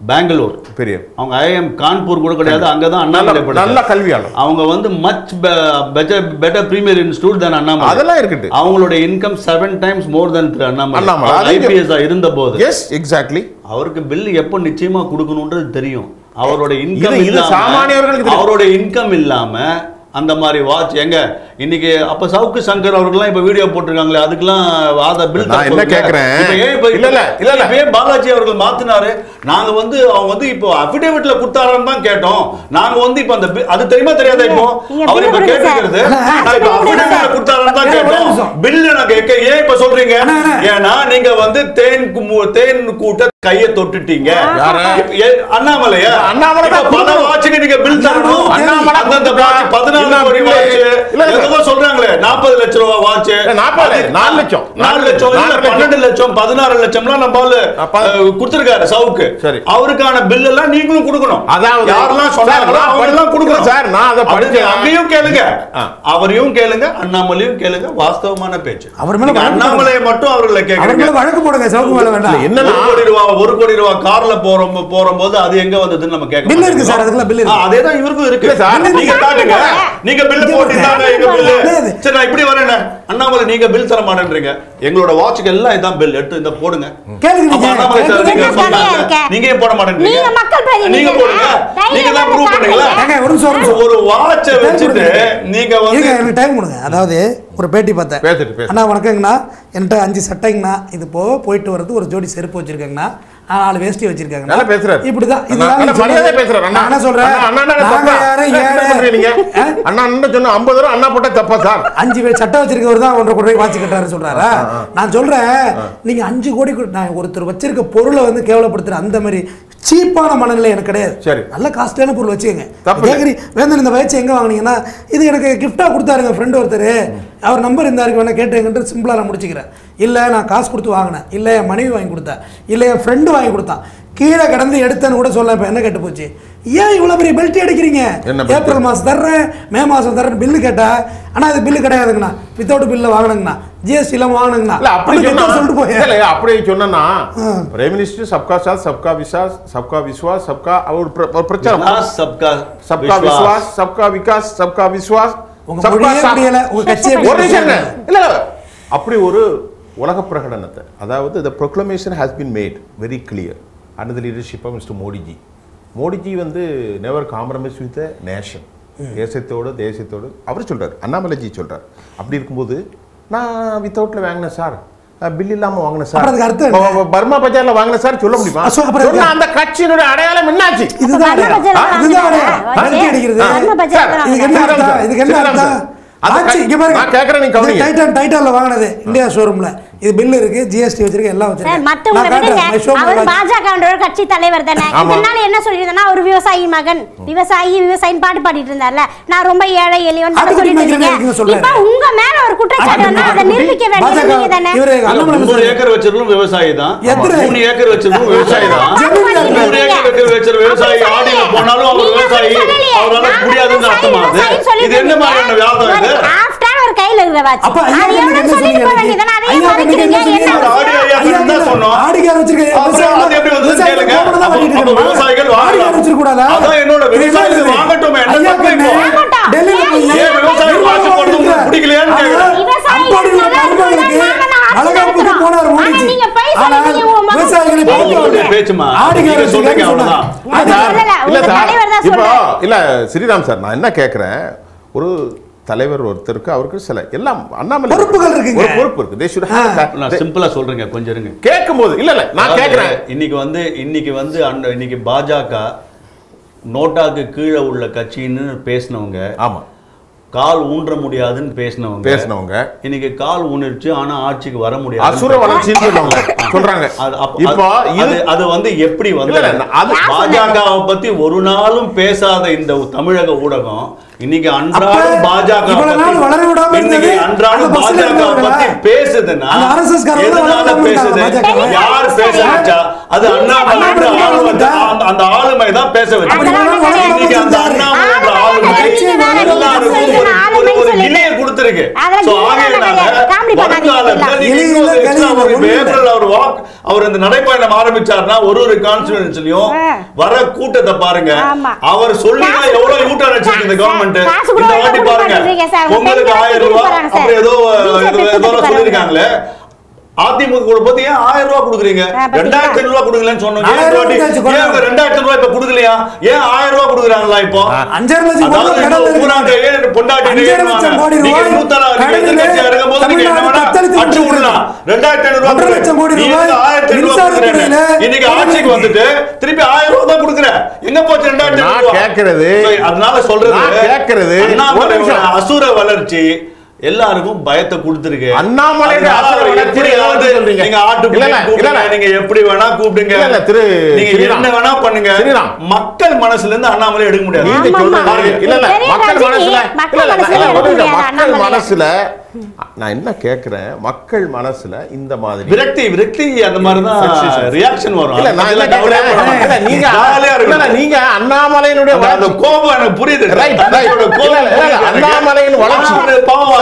பெங்களூர் பெரிய அவங்க ஐஎம் கான்பூர் கூட கிடையாது அங்கதான் அண்ணாமலை நல்ல. கல்வியாளர். அவங்க வந்து much better better premier institute than Annamalai. அதெல்லாம் இருக்கட்டும் அவங்களுடைய income seven times more then திரு அண்ணாமலை. ஐபிஎஸ் இருந்த போது எஸ் எக்ஸாக்ட்லி அவருக்கு பில் எப்போ நிச்சயமா கொடுக்கணும்ன்றது தெரியும். அவரோட இன்கம் சாமானியர்களுக்கு. அவரோட இன்கம் இல்லாம அந்த மாதிரி வாட்ச் எங்க? இன்னைக்கு அப்ப சவுக்கு சங்கர் அவர்கள்லாம் இப்ப வீடியோ போட்டிருக்காங்களே அதுக்கெல்லாம் ஆத பில் நான் என்ன கேக்குறேன்? இல்ல, இல்ல இல்ல, இல்ல, இல்ல. ஏன் பாலாஜி அவர்கள் மாத்தினாரு? நாங்க வந்து அவங்க வந்து இப்போ அபிடேவிட்ல கொடுத்தாரன்னு தான் கேட்டோம். நாங்க வந்து இப்போ அந்த அது தெரியுமா தெரியாதா இப்போ? அவர் இப்ப கேட்டுக்கிறது இப்போ அபிடேவிட்ல. கொடுத்தாரன்னு தான் கேட்டோம். நான் கேட்க ஏன் இப்ப சொல்றீங்க. ஏன்னா நீங்க வந்து தேன் தேன் கூட்ட கைய தொட்டுட்டீங்க. அண்ணாமலையா? அண்ணாமலை பல. வாட்சுக்கு நீங்க பில் தரணும். அண்ணாமலை பதினாலு சொல்றாங்களே நாற்பது லட்சம் ரூபாய் வாட்ச்? 40, நாலு லட்சம். நாலு லட்சம் லட்சம். பன்னெண்டு லட்சம் பதினாறு லட்சம்லாம் நம்ம கொடுத்திருக்காரு சவுக்கு. சரி. அவருக்கான பில் எல்லாம் நீங்களும் கொடுக்கணும். அதாவது யாரெல்லாம் சொன்னாங்களோ எல்லாம் கொடுக்கணும். சார், நான் அதை அது. அங்கேயும் கேளுங்க. அவரையும் கேளுங்க அண்ணாமலையும் கேளுங்க வாஸ்தவமான பேச்சு. அவர் மேல அண்ணாமலையை மட்டும் அவர்களை மேல வழக்கு போடுங்க சவுக்கு மேல வேண்டாம். கோடி ரூபா ஒரு கோடி ரூபா கார்ல போறோம் போறம்போது அது எங்க வந்ததுன்னு நம்ம கேட்க Bill இருக்கு சார், இருக்கு. ஆ, அதேதான் இவருக்கும் இருக்கு. சார், நீங்க. நீங்க பில் இங்க போட்டுட்டாங்க பாருங்க. எங்க பில் கிடையாது. சரி நான் இப்படி வரேன் அண்ணாமலை நீங்க பில் தர மாட்டேன்றீங்க எங்களோட வாட்சுக்கு எல்லாம் இதான் பில் எடுத்து இந்த போடுங்க நீங்க. போட மாட்டேன்றீங்க நீங்க போடுங்க நீங்க தான் ப்ரூவ் பண்ணீங்களா ஒரு வாட்சை வச்சுட்டு. நீங்க வந்து எனக்கு டைம் கொடுங்க அதாவது ஒரு பேட்டி பார்த்தேன் பேசிட்டு, பேசு. அண்ணா வணக்கங்கண்ணா என்கிட்ட அஞ்சு சட்டைங்கண்ணா இது போக போயிட்டு வர்றது ஒரு ஜோடி செருப்பு வச்சிருக்கேங்கண்ணா நாலு வேஷ்டி வச்சிருக்காங்கண்ணா நல்லா பேசுறாரு. இப்படிதான் அண்ணா, அண்ணா, மரியாதையா சொல்றது. பேசுறாரு. அண்ணா. என்ன சொல்றேன் அண்ணா, அண்ணா, அண்ணா, நாங்க தப்பா? யாரு என்ன ஏழை பண்றீங்க? ஆ? அண்ணா அண்ணன் சொன்ன 50 ரூபா அண்ணா போட்டா தப்பா சார் அஞ்சு பேர் சட்டை வச்சிருக்கவர் தான் ஒன்றரை கோடி ரூபாய் வாட்சி நான் சொல்றேன் நீங்க அஞ்சு கோடி நான் ஒருத்தர் வச்சிருக்க பொருளை வந்து கேவலப்படுத்துற அந்த மாதிரி சீப்பான மனநிலை எனக்கு கிடையாது. சரி. நல்ல காஸ்ட்லியான பொருள் வச்சுக்கோங்க. கேக்குறி வேந்தன் இந்த வயசு எங்க வாங்குனீங்கன்னா இது எனக்கு கிஃப்டா கொடுத்தாருங்க ஃப்ரெண்ட் ஒருத்தர். அவர் நம்பர் இந்த இருக்கு வேணா கேட்டுங்கன்ட்டு சிம்பிளா நான் முடிச்சுக்கிறேன். இல்ல நான் காசு கொடுத்து வாங்கினேன். இல்ல என் மனைவி வாங்கி கொடுத்தா. இல்ல என் ஃப்ரெண்டு வாங்கி கொடுத்தான் கீழே கடந்து எடுத்தேன்னு கூட சொல்ல இப்ப என்ன கெட்டு போச்சு? ஏன் இவ்வளவு பெரிய பெல்ட் belt? ஏப்ரல் மாசம் தர்றேன் மே மாசம் தர்றேன் பில்லு கேட்டா ஆனா இது பில்லு கிடையாதுங்கண்ணா. வித்தவுட் பில்ல வாங்கினங்கண்ணா ஜிஎஸ்டி இல்லாம வாங்கினங்கண்ணா இல்ல அப்படி சொல்லிட்டு போய் இல்ல அப்படி சொன்னா பிரைம் மினிஸ்டர் சப்கா சாத் சப்கா விசாஸ் சப்கா விஸ்வாஸ் சப்கா ஒரு பிர- ஒரு பிரச்சாரம். சப்கா சப்கா விஸ்வாஸ். சப்கா விகாஸ் சப்கா விஸ்வாஸ். அப்படி ஒரு உலக பிரகடனத்தை அதாவது the proclamation has been made very clear. Under the leadership of Mr. Modiji Modiji வந்து நெவர் காம்ப்ரமைஸ் வித் நேஷன் தேசத்தோடு தேசத்தோடு. அவர் சொல்றாரு அண்ணாமலைஜி சொல்றார். அப்படி இருக்கும்போது நான் வித்தவுட்ல வாங்கினேன் சார். பில் இல்லாம வாங்கினேன் சார். அர்த்தம் பர்மா பஜார்ல வாங்கினேன் சார் சொல்ல முடியுமா? சொன்னா அந்த கட்சியினுடைய அடையாளம் என்னாச்சு? இதுதான் கேட்கறேன், கவனிங்க. டைட்டன் டைட்டான்ல வாங்கினது. இந்தியா ஷோரூம்ல இது பில் இருக்கு ஜிஎஸ்டி வச்சிருக்கேன் எல்லாம் சார் வச்சிருக்கேன் மத்தவங்க கட்சி தலைவர் தானே. இதனால என்ன சொல்லியிருந்தேன்னா ஒரு விவசாயி மகன் விவசாயி விவசாயின்னு பாட்டு பாடிட்டு இருந்தார்ல நான் ரொம்ப ஏழை எளியவன் சொல்லிட்டு இருக்கீங்க. இப்ப உங்க மேல ஒரு குற்றச்சாட்டு வந்தா அதை நிரூபிக்க வேண்டியது நீங்க தானே சொல்றாரு. ஏக்கர் வச்சிருக்கணும் விவசாயி தான்? மூணு ஏக்கர் வச்சிருக்கணும் விவசாயி தான். நூறு ஏக்கர் வச்சிருக்க விவசாயி ஆடியில. போனாலும் அவர் விவசாயி. அவரால முடியாதுன்னு விவசாயி, அர்த்தமா அது விவசாயின்னு சொல்லிட்டு இது என்ன மாதிரியான. வியாபாரம் இது ஒரு கையில இருக்கிற watch. அப்ப அது எவ்வளவு சொல்லிட்டு போக மறைக்கிறீங்க? என்ன சொன்னோம். ஆடிக்கார வச்சிருக்க அப்புறம் அது எப்படி வந்து விவசாயிகள் கேளுங்க. அப்ப- வச்சிருக்கக்கூடாதா? அதான் என்னோட விவசாயிகள் இது? வாங்கட்டுமே, என்ன தப்பு இப்போ? டெல்லியில போய் ஏன் விவசாயிகள் உங்களுக்கு பிடிக்கலையான்னு கேக்குறேன். விவசாயிகள். போனார் மோடிஜி. விவசாயிகளை பேச்சுமா? சொல்றீங்க அவ்வளவுதான். இல்ல சார், இப்போ. இல்ல ஸ்ரீராம் சார் நான் என்ன கேட்கிறேன் ஒரு தலைவர் ஒருத்தருக்கு அவருக்கு சில எல்லாம் அண்ணாமலை பொறுப்புகள் இருக்குங்க. ஒரு பொறுப்பு இருக்கு. நான் சிம்பிளா சொல்றேங்க கொஞ்சம் இருங்க. கேட்கும்போது இல்ல இல்ல நான் கேட்கிறேன். இன்னைக்கு வந்து இன்னைக்கு வந்து இன்னைக்கு பாஜக நோட்டாக்கு கீழே உள்ள கட்சின்னு பேசினவங்க ஆமா. கால் ஊன்ற முடியாதுன்னு பேசினவங்க. பேசினவங்க. இன்னைக்கு கால் ஊனிருச்சு ஆனா ஆட்சிக்கு வர முடியாது அசுர வளர்ச்சின்னு சொல்லுவாங்க. சொல்றாங்க. இப்போ அது- இது அது- வந்து எப்படி வந்து அது- பாஜகவை பத்தி ஒரு நாளும் பேசாத இந்த தமிழக ஊடகம் இன்னைக்கு அன்றாடம் பாஜக இவ்வளவு நாள் வளர விடாம இன்னைக்கு அன்றாடம் பாஜக? பத்தி பேசுதுன்னா எதனால பேசுது. யார் பேச வச்சா? அது அண்ணாமலை. அந்த- அந்த ஆளுமை தான் பேச வச்சு இன்னைக்கு அந்த. அண்ணாமலை அவர் இந்த நடைப்பயணம் ஆரம்பிச்சாருன்னா ஒரு ஒரு கான்ஸ்டியூன்சிலையும் ஆ. வர கூட்டத்தை பாருங்க. அவர் சொல்லி எவ்வளவு யூட்டர் அடிச்சிருக்கு இந்த கவர்மெண்ட் இந்த வாட்டி பாருங்க. பொங்கலுக்கு பெண்கள் ஆயிரம் ரூபாய். அப்புறம் ஏதோ ஏதோ. சொல்லிருக்காங்களே அதிமுக போது ஏன் ஆயிரம் ரூபாய் கொடுக்குறீங்க? ரெண்டாயிரத்தி ஐநூறு ரூபாய் கொடுக்கலன்னு கொடுங்க. ரெண்டாயிரத்தி ரூபாய் இப்ப கொடுக்கலையா ஏன் ஆயிரம் ரூபாய் கொடுக்குறாங்களா இப்போ அஞ்சரை லட்சம் பொண்டாட்டி கொண்டிருக்கிறது. விடலாம். ரெண்டாயிரத்தி ஐநூறு ரூபாய் லட்சம் கோடி ரூபாய் ஆயிரத்தி ஐநூறு இன்னைக்கு ஆட்சிக்கு வந்துட்டு திருப்பி ஆயிரம் ரூபாய் தான் கொடுக்குறேன் எங்க போச்சு ரெண்டாயிரத்தி ஐநூறு ரூபாய்? கேட்கிறது- அதனால சொல்றது நான் கேட்கிறது-. அசுர வளர்ச்சி எல்லாருக்கும் பயத்தை கொடுத்திருக்கு சொல்றீங்க? நீங்க ஆட்டு. நீங்க எப்படி வேணா கூப்பிடுங்க இல்ல, இல்ல, திரு நீங்க. என்ன வேணா பண்ணுங்க. மக்கள் மனசுல இருந்து அண்ணாமலை எடுக்க முடியாது. இல்ல இல்ல மக்கள் மனசுல மக்கள் நான் என்ன கேக்குறேன் மக்கள் மனசுல இந்த மாதிரி விரக்தி விரக்தி அந்த மாதிரி தான். ரியாக்ஷன் வரும் இல்ல நான் இல்ல. நீங்க இல்ல, இருக்கணும். நீங்க அண்ணாமலையினுடைய கோபம் எனக்கு புரியுது ரைட் கோபம். அண்ணாமலையின் வளர்ச்சி பாவம்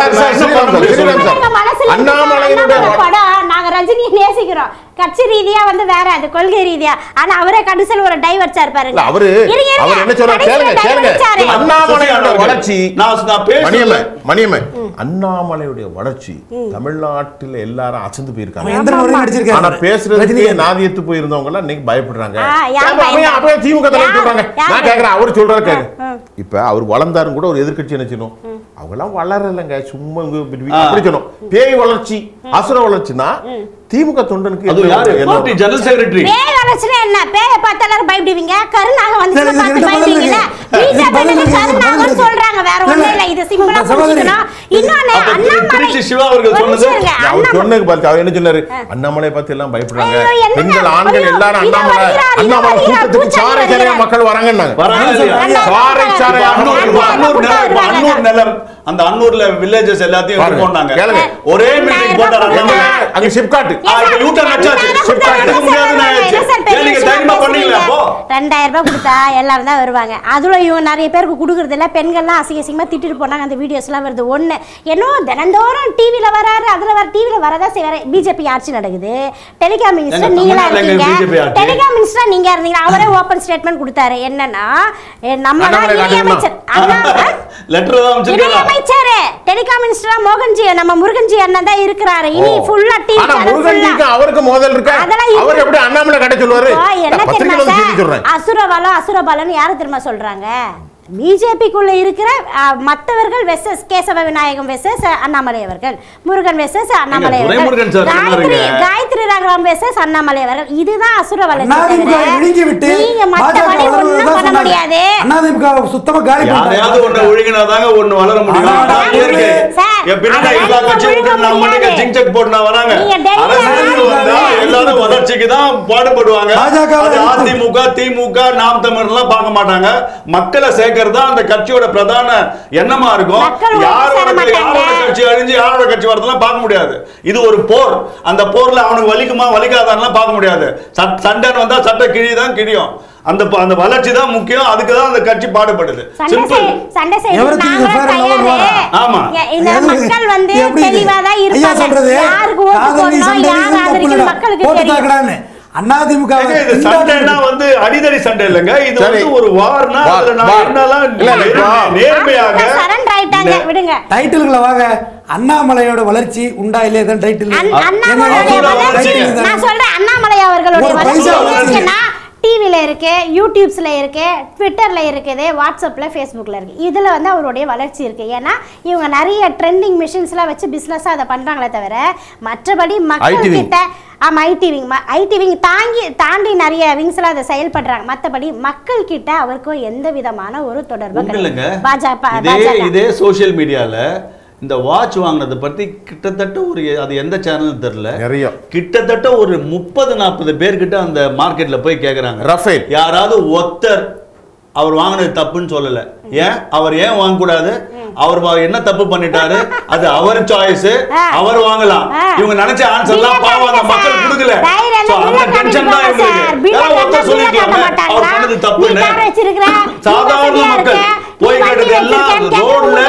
நாங்க ரஜினியை நேசிக்கிறோம். கட்சி ரீதியா வந்து வேற அது கொள்கை ரீதியா. ஆனா அவரே கடைசியில் ஒரு அவரு. அவர் என்ன சொல்றாரு? கேளுங்க கேளுங்க. அண்ணாமலையோட. வளர்ச்சி மணியம்மை மணியம்மை. அண்ணாமலையுடைய வளர்ச்சி தமிழ்நாட்டில் எல்லாரும் அசந்து போயிருக்காங்க. ஆனா பேசுறதுக்கு. நாதியத்து போயிருந்தவங்க எல்லாம் இன்னைக்கு பயப்படுறாங்க? அப்படியே திமுக தலைவர்? சொல்றாங்க? நான் கேக்குறேன் அவர் சொல்றாரு. இப்ப அவர் வளர்ந்தாரும் கூட ஒரு எதிர்க்கட்சி என்ன செய்யணும் அவங்க எல்லாம் வளரலைங்க சும்மா பேய் வளர்ச்சி அசுர வளர்ச்சினா திமுக தொண்டனுக்கு அது யாரு பார்ட்டி ஜெனரல் செக்ரட்டரி பேய் வளர்ச்சினா என்ன பேயை பார்த்து எல்லாரும் பயப்படுவீங்க கருநாக வந்து பார்த்து பிஜேபி. சொல்றாங்க வேற இல்ல இது சிம்பிளா புரிஞ்சுக்கணும் இன்னொன்னு அண்ணாமலை திருச்சி சிவா அவர்கள் சொன்னது. அவர் சொன்னதுக்கு பார்த்து அவர் என்ன சொன்னாரு அண்ணாமலை பார்த்து எல்லாம் பயப்படுறாங்க? பெண்கள் ஆண்கள் எல்லாரும் அண்ணாமலை அண்ணாமலை கூட்டத்துக்கு சாரை சாரையா. மக்கள் வராங்கன்னாங்க வராங்க. சாரை சாரையா அன்னூர் நிலம் நிலம் அந்த அன்னூர்ல வில்லேஜஸ் எல்லாத்தையும் எடுத்து போனாங்க. ஒரே மீட்டிங்? அண்ணாமலை. அங்க சிப்காட் இப்ப யூட்டர்ன் அடிச்சாச்சு. சிப்காட் எடுக்க. ஏன் நீங்க தைரியமா பண்ணீங்களா? அப்போ? ரெண்டாயிரம் ரூபாய் கொடுத்தா எல்லாரும் தான் வருவாங்க. அதுல இவங்க நிறைய பேருக்கு கொடுக்கறது இல்ல பெண்கள்லாம் அசிங்க அசிங்கமா திட்டிட்டு போனாங்க. அந்த வீடியோஸ் எல்லாம் வருது. ஒண்ணு என்னோ தினந்தோறும் டிவில வராரு. அதுல வர டிவில வரதா செய்வாரு. பிஜேபி ஆட்சி நடக்குது. டெலிகாம் மினிஸ்டர் நீங்களா இருக்கீங்க? டெலிகாம் மினிஸ்டர் நீங்க இருந்தீங்க அவரே ஓபன் ஸ்டேட்மெண்ட் கொடுத்தாரு. என்னன்னா நம்ம? அமைச்சர் லெட்டர் தான் அமைச்சர் டெலிகாம் மினிஸ்டரா மோகன்ஜி நம்ம முருகன்ஜி அண்ணன் தான் இருக்கிறாரு. இனி ஃபுல்லா சேனல் முருகன்ஜிக்கு அவருக்கு மோதல் இருக்கா. அவர் எப்படி அண்ணாமலை கடை சொல்லுவாரு? என்ன தெரியுமா? அசுரபலம் அசுரபலம்னு யாரு தெரியுமா சொல்றாங்க? பிஜேபிக்குள்ள இருக்கிற மற்றவர்கள் வெசஸ் கேசவ விநாயகம் வெசஸ் அண்ணாமலை அவர்கள். முருகன் வெசஸ் அண்ணாமலை அவர்கள். சார் காயத்ரி ராகவன் வெசஸ் அண்ணாமலை அவர்கள். இதுதான் விழுங்கி விட்டு நீங்க மற்றபடி பண்ண. முடியாது. சுத்தமா காலி யாரையாவது ஒண்ணு ஒழுங்கினாதாங்க ஒண்ணு வளர முடியும். என் பின்னாடி எல்லா கட்சியும் நம்ம. ஜிங் செக் வராங்க. அரசியல் வந்தா. எல்லாரும் வளர்ச்சிக்கு தான் பாடுபடுவாங்க. அதிமுக திமுக நாம் தமிழ் எல்லாம் பார்க்க மாட்டாங்க. மக்களை சேர்க்கறது தான் அந்த கட்சியோட பிரதான எண்ணமா இருக்கும். யாரோட கட்சி அழிஞ்சு யாரோட கட்சி வரதெல்லாம் பார்க்க முடியாது. இது ஒரு போர். அந்த போர்ல அவனுக்கு வலிக்குமா வலிக்காதான்லாம் பார்க்க முடியாது. சண்டைன்னு வந்தா சட்டை கிழிதான் கிழியும். அந்த அந்த வளர்ச்சி தான் முக்கியம். அதுக்கு தான் அந்த கட்சி பாடுபடுது. சிம்பிள் சண்டை? ஆமா. இந்த மக்கள் வந்து? தெளிவா தான் இருப்பாங்க. யாருக்கு ஓட்டு போடணும் யார் ஆதரிக்கணும். மக்களுக்கு தெரியும். அதிமுக ஏங்க, இது சண்டைன்னா வந்து அடிதடி சண்டை இல்லைங்க. இது. வந்து ஒரு வார்னா டைட்டில்களை வாங்க. அண்ணாமலையோட வளர்ச்சி உண்டா இல்லையா? தான் டைட்டில். நான் சொல்றேன் அண்ணாமலை அவர்களுடைய ஒரு வளர்ச்சி பைசா எங்க வளர்ச்சி. இருக்குன்னா டிவில இருக்கு யூடியூப்ஸ்ல இருக்கு ட்விட்டர்ல இருக்குது வாட்ஸ்அப்ல ஃபேஸ்புக்ல இருக்கு. இதுல வந்து அவருடைய வளர்ச்சி இருக்கு. ஏன்னா இவங்க நிறைய ட்ரெண்டிங் மிஷின்ஸ்லாம் வச்சு பிசினஸா அதை பண்றாங்களே தவிர மற்றபடி மக்கள் IT wing. கிட்ட ஆமா ஐடி விங் ஐடி விங் தாங்கி தாண்டி நிறைய விங்ஸ்லாம் அதை செயல்படுறாங்க. மற்றபடி மக்கள் கிட்ட அவருக்கும் எந்த விதமான ஒரு கிடையாது. பாஜக. இதே சோஷியல் மீடியால இந்த வாட்ச் வாங்கினதை பத்தி கிட்டத்தட்ட ஒரு அது எந்த சேனல் தெரியல. நிறைய. கிட்டத்தட்ட ஒரு முப்பது நாற்பது பேர்கிட்ட அந்த மார்க்கெட்ல போய் கேக்குறாங்க. ரஃபேல். யாராவது ஒருத்தர் அவர் வாங்கினது தப்புன்னு சொல்லல. ஏன்? அவர் ஏன் வாங்கக்கூடாது? அவர் என்ன தப்பு பண்ணிட்டாரு? அது அவர் சாய்ஸ். அவர் வாங்கலாம். இவங்க நினைச்ச ஆன்சர்லாம் பாவம் அந்த காட்டுங்க மக்கள் சார். கொடுக்கல. அந்த டென்ஷன் தான். இவங்களுக்கு யாராவது சொல்லிருக்கலாமே அவர்? பண்ணது தப்புன்னு. சாதாரண மக்கள். போய் கேட்டது எல்லாம் ரோட்ல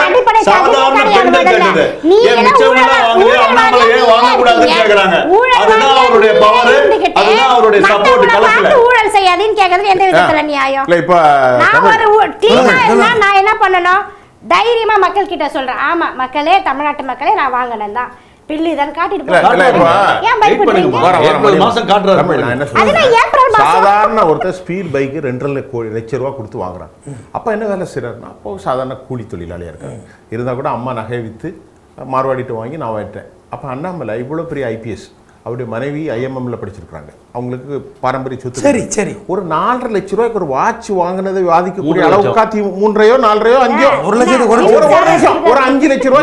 சாதாரண பெண்கள் கேட்டது ஏன் என்ன மிச்சவங்க வாங்கலையே? அண்ணாமலை ஏன் வாங்க கூடாதுன்னு வாங்கிட்டீங்க? கேக்குறாங்க அதுதான் அவருடைய பவர் அதுதான் அவருடைய சப்போர்ட் களத்துல ஊழல் செய்யாதீன்னு கேக்குறதுக்கு எந்த விதத்துல நியாயம்? இல்ல இப்ப நான் என்ன பண்ணணும்? தைரியமா மக்கள் கிட்ட சொல்றேன். ஆமா மக்களே தமிழ்நாட்டு மக்களே நான் வாங்கினேன் தான் பில்லு தான் காட்டிட்டு சாதாரண ஒருத்தர் ஸ்பீட் பைக்கு ரெண்டரை கோடி லட்ச ரூபா கொடுத்து வாங்குறான். அப்ப என்ன வேலை செய்யறாருன்னா அப்போ சாதாரண கூலி தொழிலாளியா இருக்காரு. இருந்தா கூட அம்மா நகை வித்து மார்வாடிட்டு வாங்கி நான் வாங்கிட்டேன். அப்ப அண்ணாமலை இவ்வளவு பெரிய ஐபிஎஸ் அவருடைய மனைவி ஐஎம்எம்ல படிச்சிருக்காங்க அவங்களுக்கு பாரம்பரிய சொத்து சரி. சரி. ஒரு நாலரை லட்ச ரூபாய்க்கு ஒரு வாட்ச் வாங்கினதை வாதிக்கக்கூடிய அளவுக்கு காத்தி மூன்றையோ நாலரையோ அஞ்சோ ஒரு லட்சம் ஒரு அஞ்சு லட்சம்.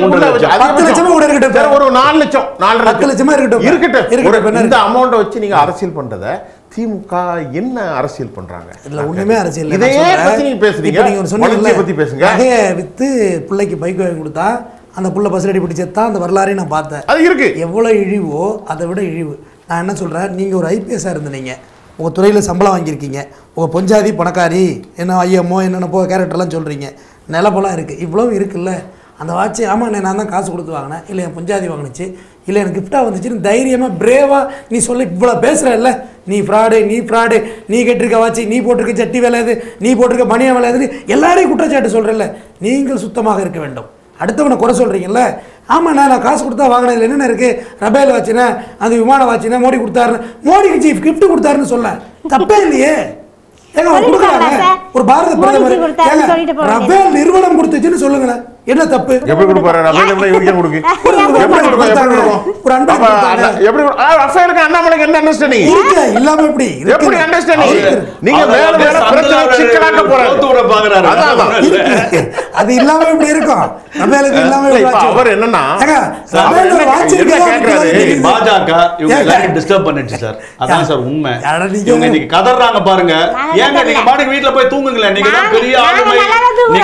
சரி, ஒரு நாலு லட்சம் நாலரை பத்து லட்சமா இருக்கட்டும். இருக்கட்டும் இந்த? அமௌண்ட்டை வச்சு நீங்க அரசியல் பண்றத திமுக என்ன அரசியல் பண்றாங்க இதுல ஒண்ணுமே அரசியல் இல்ல. இதையே. பத்தி நீங்க பேசுறீங்க நீங்க வளர்ச்சியை பத்தி பேசுங்க வித்து பிள்ளைக்கு பைக் வாங்கி கொடுத்தா அந்த புள்ள பஸ் அடி பிடிச்சது தான் அந்த வரலாறையும் நான் பார்த்தேன். அது இருக்கு. எவ்வளோ இழிவோ அதை விட இழிவு. நான் என்ன சொல்கிறேன் நீங்கள் ஒரு ஐபிஎஸ்ஸாக இருந்தீங்க உங்கள் துறையில் சம்பளம் வாங்கியிருக்கீங்க. உங்கள் பொஞ்சாதி பணக்காரி என்ன ஐஎம்ஓ என்னென்ன போ கேரக்டர்லாம் சொல்கிறீங்க நிலப்பெல்லாம் இருக்குது இவ்வளோ இருக்குல்ல. அந்த வாட்ச் ஆமாம் நான் தான் காசு கொடுத்து வாங்கினேன். இல்லை என் பொஞ்சாதி வாங்கினுச்சு. இல்லை எனக்கு கிஃப்டாக வந்துச்சுன்னு தைரியமாக பிரேவாக நீ சொல்லி. இவ்வளோ பேசுகிறல்ல நீ ஃப்ராடு நீ ஃப்ராடு நீ கட்டிருக்க வாட்சி நீ போட்டிருக்க சட்டி வேலை இது நீ போட்டிருக்க பனியா வேலை இதுன்னு எல்லாரையும் குற்றச்சாட்டு சொல்கிறல்ல நீங்கள் சுத்தமாக இருக்க வேண்டும். அடுத்தவனை குறை சொல்கிறீங்கல்ல ஆமாண்ணா நான் காசு கொடுத்தா வாங்கினதுல என்னென்ன இருக்குது ரபேல் வாட்சினா அந்த விமான வாட்சினா மோடி கொடுத்தாருன்னு மோடிக்கு சீஃப் கிஃப்ட் கொடுத்தாருன்னு சொல்ல. தப்பே இல்லையே. ஏங்க சார்? ஒரு பாரத பிரதமர். ரபேல் நிறுவனம் கொடுத்துச்சுன்னு சொல்லுங்களேன். என்ன தப்பு? எப்படி கொடுப்பாரு? எப்படி கொடுக்கு. ஒரு எப்படி அன்பை எப்படி ரஃபேலுக்கு அண்ணாமலைக்கு என்ன அண்டர்ஸ்டாண்டிங் இருக்கு? இல்லாம எப்படி. எப்படி அண்டர்ஸ்டாண்டிங். நீங்க மேல மேல பிரச்சனை சிக்கலாக்க. போறாரு. அது இல்லாம எப்படி இருக்கும்? இல்லாம அவர் என்னன்னா. பாஜக இவங்க. எல்லாரும் டிஸ்டர்ப் பண்ணிடுச்சு சார். அதான் சார் உண்மை? இவங்க இன்னைக்கு கதறாங்க பாருங்க. ஏங்க நீங்க. பாட்டுக்கு வீட்ல போய் தூங்குங்களேன் நீங்க தான் நாங்க- பெரிய ஆளுமை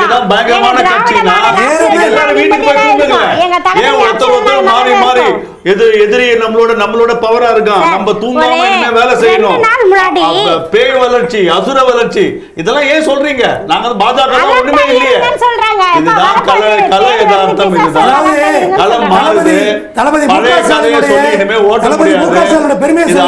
தான் பயங்கரமான கட்சினா மாறி மாறி. எது எதிரி நம்மளோட நம்மளோட பவரா இருக்கான். நம்ம தூங்காம என்ன வேலை செய்யணும்? பேய் வளர்ச்சி அசுர வளர்ச்சி இதெல்லாம் ஏன் சொல்றீங்க? நாங்க பாஜக ஒண்ணுமே இல்லையே இதுதான் கல. கல யதார்த்தம் இதுதான். மாறுது தளபதி பழைய கதையை சொல்லி இனிமே ஓட்ட முடியாது. இது.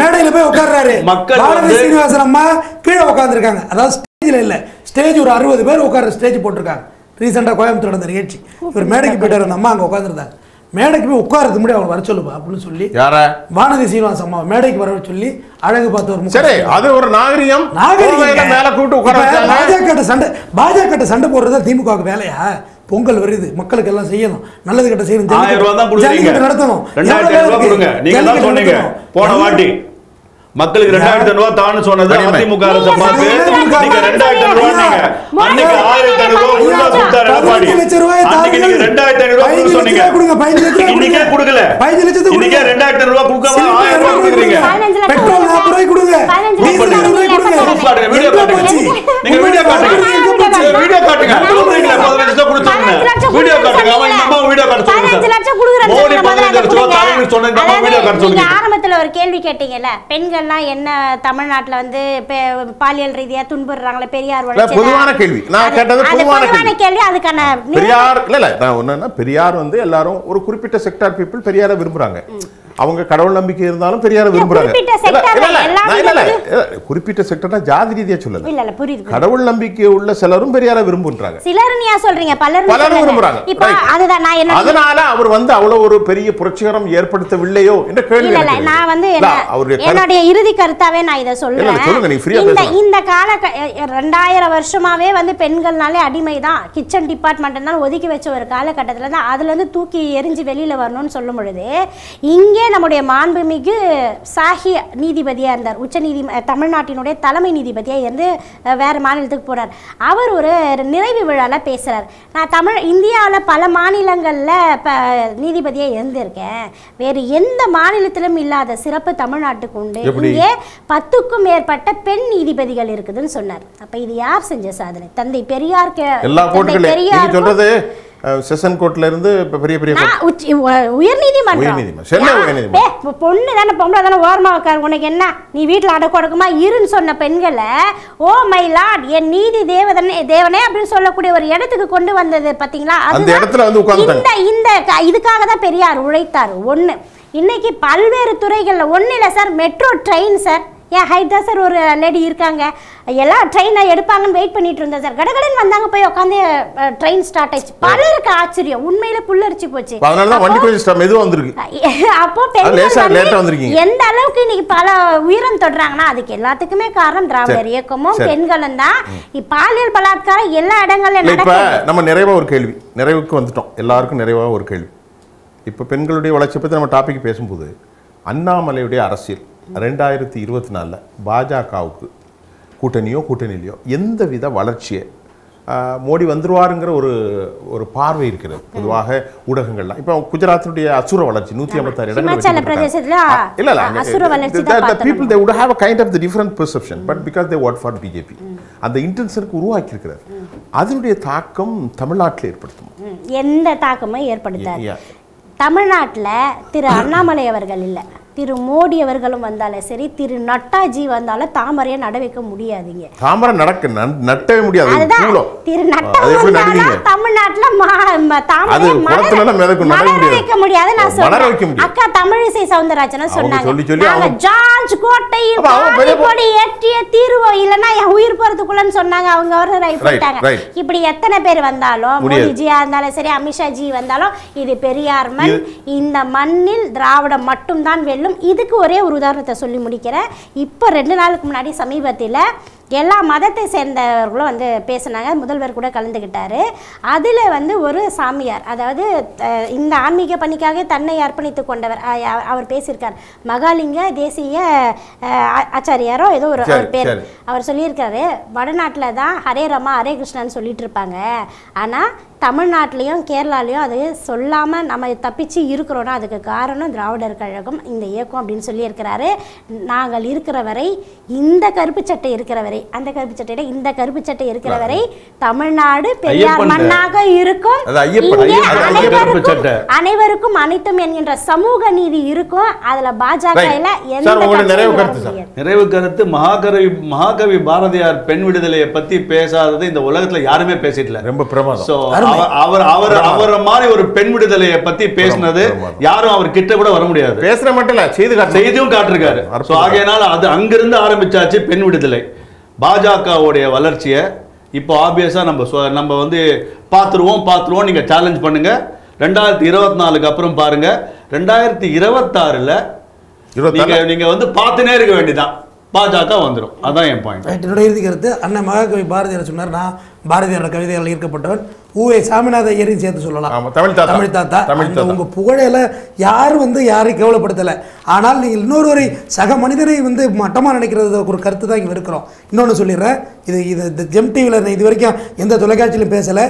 மேடையில போய் உட்கார்றாரு. மக்கள் சீனிவாசன் அம்மா கீழே உட்கார்ந்திருக்காங்க. அதாவது ஸ்டேஜ்ல இல்ல. ஸ்டேஜ் ஒரு அறுபது பேர் உட்கார்ற ஸ்டேஜ் போட்டிருக்காங்க. ரீசெண்டா கோயம்புத்தூர் நடந்த நிகழ்ச்சி. இவர் மேடைக்கு போயிட்டாரு அந்த அம்மா அங்க உட்கார்ந்திருந்தாங்க மேடைக்கு போய் உட்கார்றதுக்கு முன்னாடி அவங்க வர சொல்லுப்பா அப்படின்னு சொல்லி வானதி சீனிவாசன் அம்மா மேடைக்கு வர சொல்லி அழகு பார்த்து ஒரு சரி. அது ஒரு நாகரிகம். நாகரிகம் மேல கூப்பிட்டு உட்கார பாஜக சண்டை பாஜக சண்டை போடுறதா திமுகவுக்கு வேலையா? பொங்கல் வருது மக்களுக்கு எல்லாம் செய்யணும். நல்லது கெட்ட செய்யணும். ஜல்லிக்கட்டு நடத்தணும். போன வாட்டி மக்களுக்கு ரெண்டாயிரத்தி ஐநூறு ரூபாய் தான்னு சொன்னது. அதிமுக அரசை பார்த்து. நீங்க ரெண்டாயிரத்தி ரூபாய் நீங்க அன்னைக்கு ஆயிரத்தி ஐநூறு ரூபாய் உள்ள கொடுத்தாரு எடப்பாடி. பதினஞ்சு லட்சம் ரூபாய் அன்னைக்கு நீங்க. ரெண்டாயிரத்தி ஐநூறு ரூபாய் சொன்னீங்க. இன்னைக்கே. கொடுக்கல. இன்னைக்கே கொடுங்க. ரெண்டாயிரத்தி ரூபாய் கொடுக்காம ஆயிரம் ரூபாய் கொடுக்குறீங்க. பதினஞ்சு லட்சம் பெட்ரோல் கொடுங்க. நாற்பது ரூபாய் கொடுங்க. டீசல் ரூபாய் கொடுங்க. காட்டுங்க, வீடியோ காட்டுங்க. நீங்க வீடியோ காட்டுங்க. வீடியோ காட்டுங்க. பதினஞ்சு லட்சம் லட்சம் வீடியோ காட்டுங்க. அவன் அம்மா வீடியோ காட்ட சொல்லுங்க. பதினஞ்சு லட்சம் கொடுக்குறேன்னு மோடி சொன்ன பதினஞ்சு முதல்ல லட்சம் ரூபாய் கொடுங்க. தலைவர் சொன்ன இந்த அம்மா வீடியோ காட்ட அதாவது நீங்க சொல்லுங்க ஆரம்பத்துல ஒரு கேள்வி கேட்டீங்கல்ல பெண்கள்லாம் என்ன தமிழ்நாட்டுல வந்து பாலியல் ரீதியா துன்புறுறாங்களே பெரியார் வளர்ச்சியில- பொதுவான கேள்வி. நான் கேட்டது பொதுவான கேள்வி. அதுக்கான பெரியார் இல்ல இல்ல நான் ஒண்ணுன்னா பெரியார் வந்து எல்லாரும் ஒரு குறிப்பிட்ட செக்டார் பீப்புள் பெரியாரை விரும்புறாங்க அவங்க கடவுள் நம்பிக்கை இருந்தாலும் பெரியாரை விரும்புறாங்க. குறிப்பிட்ட செக்டர்னா ஜாதி ரீதியா சொல்லல. கடவுள் நம்பிக்கை உள்ள சிலரும் பெரியாரை விரும்புன்றாங்க. சிலர் நீயா சொல்றீங்க பலர் பலரும் விரும்புறாங்க. இப்ப. அதுதான் நான் என்ன அதனால அவர் வந்து அவ்வளவு ஒரு பெரிய புரட்சிகரம் ஏற்படுத்தவில்லையோ என்ற கேள்வி இல்ல நான் வந்து என்னுடைய இறுதி கருத்தாவே நான் இதை சொல்றேன். இந்த. இந்த கால ரெண்டாயிரம் வருஷமாவே வந்து பெண்கள்னாலே அடிமை தான் கிச்சன் டிபார்ட்மெண்ட் ஒதுக்கி வச்ச ஒரு காலகட்டத்துல தான் அதுல இருந்து தூக்கி எரிஞ்சு வெளியில வரணும்னு சொல்லும் பொழுது இங்கே நம்முடைய மாண்புமிகு சாஹி நீதிபதியா இருந்தார். உச்ச நீதி தமிழ்நாட்டினுடைய தலைமை நீதிபதியா இருந்து வேற மாநிலத்துக்கு போறார். அவர் ஒரு நிறைவு விழால பேசுறார். நான் தமிழ் இந்தியாவில் பல மாநிலங்கள்ல இப்போ நீதிபதியா இருந்திருக்கேன். வேறு எந்த மாநிலத்திலும் இல்லாத சிறப்பு தமிழ்நாட்டுக்கு உண்டு? இங்கே பத்துக்கும் மேற்பட்ட பெண் நீதிபதிகள் இருக்குதுன்னு சொன்னார். அப்ப இது யார் செஞ்ச சாதனை? தந்தை பெரியார் கே- செஷன் கோர்ட்ல இருந்து இப்ப பெரிய பெரிய உயர்நீதிமன்றம். உயர்நீதிமன்றம். பொண்ணு தானே பொம்பளை தானே ஓரமா உட்காரு உனக்கு என்ன? நீ வீட்டில் அடக்க ஒடுக்கமா இருன்னு சொன்ன பெண்களை ஓ மை லார்ட் என் நீதி தேவதனே தேவனே அப்படின்னு சொல்லக்கூடிய ஒரு இடத்துக்கு கொண்டு வந்தது பாத்தீங்களா? அந்த இடத்துல வந்து. இந்த இந்த இதுக்காக தான் பெரியார் உழைத்தார். ஒண்ணு இன்னைக்கு பல்வேறு துறைகள்ல ஒண்ணு இல்லை சார் மெட்ரோ ட்ரெயின் சார். ஏன் ஹைட் தான் சார் ஒரு லேடி இருக்காங்க. எல்லாம் ட்ரெயினை எடுப்பாங்கன்னு வெயிட் பண்ணிட்டு இருந்தேன் சார். கடகடன்னு வந்தாங்க போய் உட்காந்து ட்ரெயின் ஸ்டார்ட் ஆயிடுச்சு. பலருக்கு ஆச்சரியம். உண்மையில புல்லரிச்சு போச்சு. அப்போ-. எந்த அளவுக்கு இன்னைக்கு பல உயரம் தொடுறாங்கன்னா அதுக்கு எல்லாத்துக்குமே காரணம் திராவிடர். இயக்கமும். பெண்களும் தான். பாலியல் பலாத்காரம் எல்லா இடங்கள்ல இல்ல இப்ப நம்ம நிறைவா ஒரு கேள்வி. நிறைவுக்கு வந்துட்டோம். எல்லாருக்கும் நிறைவா ஒரு கேள்வி. இப்ப பெண்களுடைய வளர்ச்சி பத்தி நம்ம டாபிக் பேசும்போது அண்ணாமலையுடைய அரசியல். ரெண்டாயிரத்தி இருபத்தி நாலில் பாஜகவுக்கு கூட்டணியோ கூட்டணியிலையோ எந்த வித வளர்ச்சியை மோடி வந்துருவாருங்கிற ஒரு ஒரு பார்வை இருக்கிறது. பொதுவாக ஊடகங்கள்லாம் இப்போ குஜராத்தினுடைய அசுர வளர்ச்சி நூற்றி ஐம்பத்தாறு இடங்கள் இல்ல அ- people they would have a kind of the different perception but because they vote for BJP அந்த இன்டென்ஷனுக்கு உருவாக்கி இருக்கிறார் அதனுடைய தாக்கம் தமிழ்நாட்டில் ஏற்படுத்தும்? எந்த தாக்கமும் ஏற்படுத்தாது. தமிழ்நாட்டுல திரு அண்ணாமலை அவர்கள் இல்ல. திரு மோடி அவர்களும் வந்தாலும் சரி திரு நட்டாஜி வந்தாலும் தாமரையை நட வைக்க முடியாதுங்க தாமரை நடக்க நட்டவே முடியாது. திரு அது நட்டா எப்படி வந்தாலும் நடுவீங்க தமிழ்நாட்டுல. வைக்க முடியாது நான் சொல்றேன். அக்கா தமிழிசை சவுந்தரராஜனும் அவங்க சொன்னாங்க நாங்க ஜார்ஜ் கோட்டையில் கொடி ஏற்றிய தீர்வோம் இல்லைன்னா என் உயிர் போறதுக்குள்ளன்னு சொன்னாங்க அவங்க பண்ணிட்டாங்க right. இப்படி எத்தனை பேர் வந்தாலும். மோடிஜியா இருந்தாலும் சரி அமித்ஷா ஜி வந்தாலும் இது பெரியார் மண் இந்த மண்ணில் திராவிடம் மட்டும்தான் வெல்லும் இதுக்கு ஒரே ஒரு உதாரணத்தை சொல்லி முடிக்கிறேன். இப்போ ரெண்டு நாளுக்கு முன்னாடி சமீபத்தில் எல்லா மதத்தை சேர்ந்தவர்களும் வந்து பேசுனாங்க. முதல்வர் கூட கலந்துக்கிட்டாரு அதில் வந்து ஒரு சாமியார் அதாவது இந்த ஆன்மீக பணிக்காக தன்னை அர்ப்பணித்து கொண்டவர் அவர் பேசியிருக்கார். மகாலிங்க தேசிய ஆச்சாரியாரோ ஏதோ ஒரு அவர் பேர். அவர் சொல்லியிருக்காரு. வடநாட்டில் தான் ஹரே ராமா ஹரே கிருஷ்ணான்னு சொல்லிட்டு இருப்பாங்க ஆனால் தமிழ்நாட்டிலையும் கேரளாலையும் அது சொல்லாமல் நம்ம தப்பிச்சு இருக்கிறோன்னா அதுக்கு காரணம் திராவிடர் கழகம் இந்த இயக்கம் அப்படின்னு சொல்லியிருக்கிறாரு. நாங்கள் இருக்கிற வரை இந்த கருப்பு சட்டை இருக்கிற வரை அந்த கருப்பு சட்டையில இந்த கருப்பு சட்டை இருக்கிற வரை தமிழ்நாடு பெரியார் மண்ணாக இருக்கும். அனைவருக்கும் சட்டை. அனைவருக்கும் அனைத்தும் என்கின்ற சமூக நீதி இருக்கும். அதுல பாஜக நிறைவு வர கருத்து. நிறைவு கருத்து மகாகவி மகாகவி பாரதியார் பெண் விடுதலையை பத்தி பேசாதது இந்த உலகத்துல யாருமே பேசிட்டல. ரொம்ப பிரமாதம். அவர் அவர். அவரை மாதிரி ஒரு பெண் விடுதலையை பத்தி பேசினது. யாரும் அவர் கிட்ட கூட வர முடியாது. பேசுற மட்டும் இல்ல செய்து காட்டு செய்தியும் காட்டிருக்காரு. ஆகையனால அது அங்கிருந்து ஆரம்பிச்சாச்சு பெண் விடுதலை. பாஜகவுடைய வளர்ச்சியை இப்போ ஆப்வியஸா நம்ம நம்ம வந்து பார்த்துருவோம் பார்த்துருவோம். நீங்க சேலஞ்ச் பண்ணுங்க. ரெண்டாயிரத்தி இருபத்தி நாலுக்கு அப்புறம் பாருங்க. ரெண்டாயிரத்தி இருபத்தாறுல இருபத்தாறு. நீங்க நீங்க வந்து பார்த்துனே இருக்க வேண்டியதான் பாஜக வந்துரும். அதான் என் பாயிண்ட் ரைட் என்னோட இறுதி கருத்து அண்ணன் மகாகவி பாரதியார் சொன்னார் நான் பாரதியாரோட கவிதைகள் ஈர்க்கப்பட்டவன் ஊவே சாமிநாத ஐயரையும் சேர்த்து சொல்லலாம். ஆமா, தமிழ் தாத்தா. தமிழ் தாத்தா. தமிழ் அந்த தாத்தா. உங்க புகழையில யாரும் வந்து யாரையும் கேவலப்படுத்தலை. ஆனால் நீங்கள் இன்னொருவரை சக மனிதனை வந்து மட்டமாக நினைக்கிறது ஒரு கருத்து தான் இங்கே இருக்கிறோம். இன்னொன்று சொல்லிடுறேன். இது இது ஜெம் டிவியில் இது வரைக்கும் எந்த தொலைக்காட்சியிலும் பேசலை.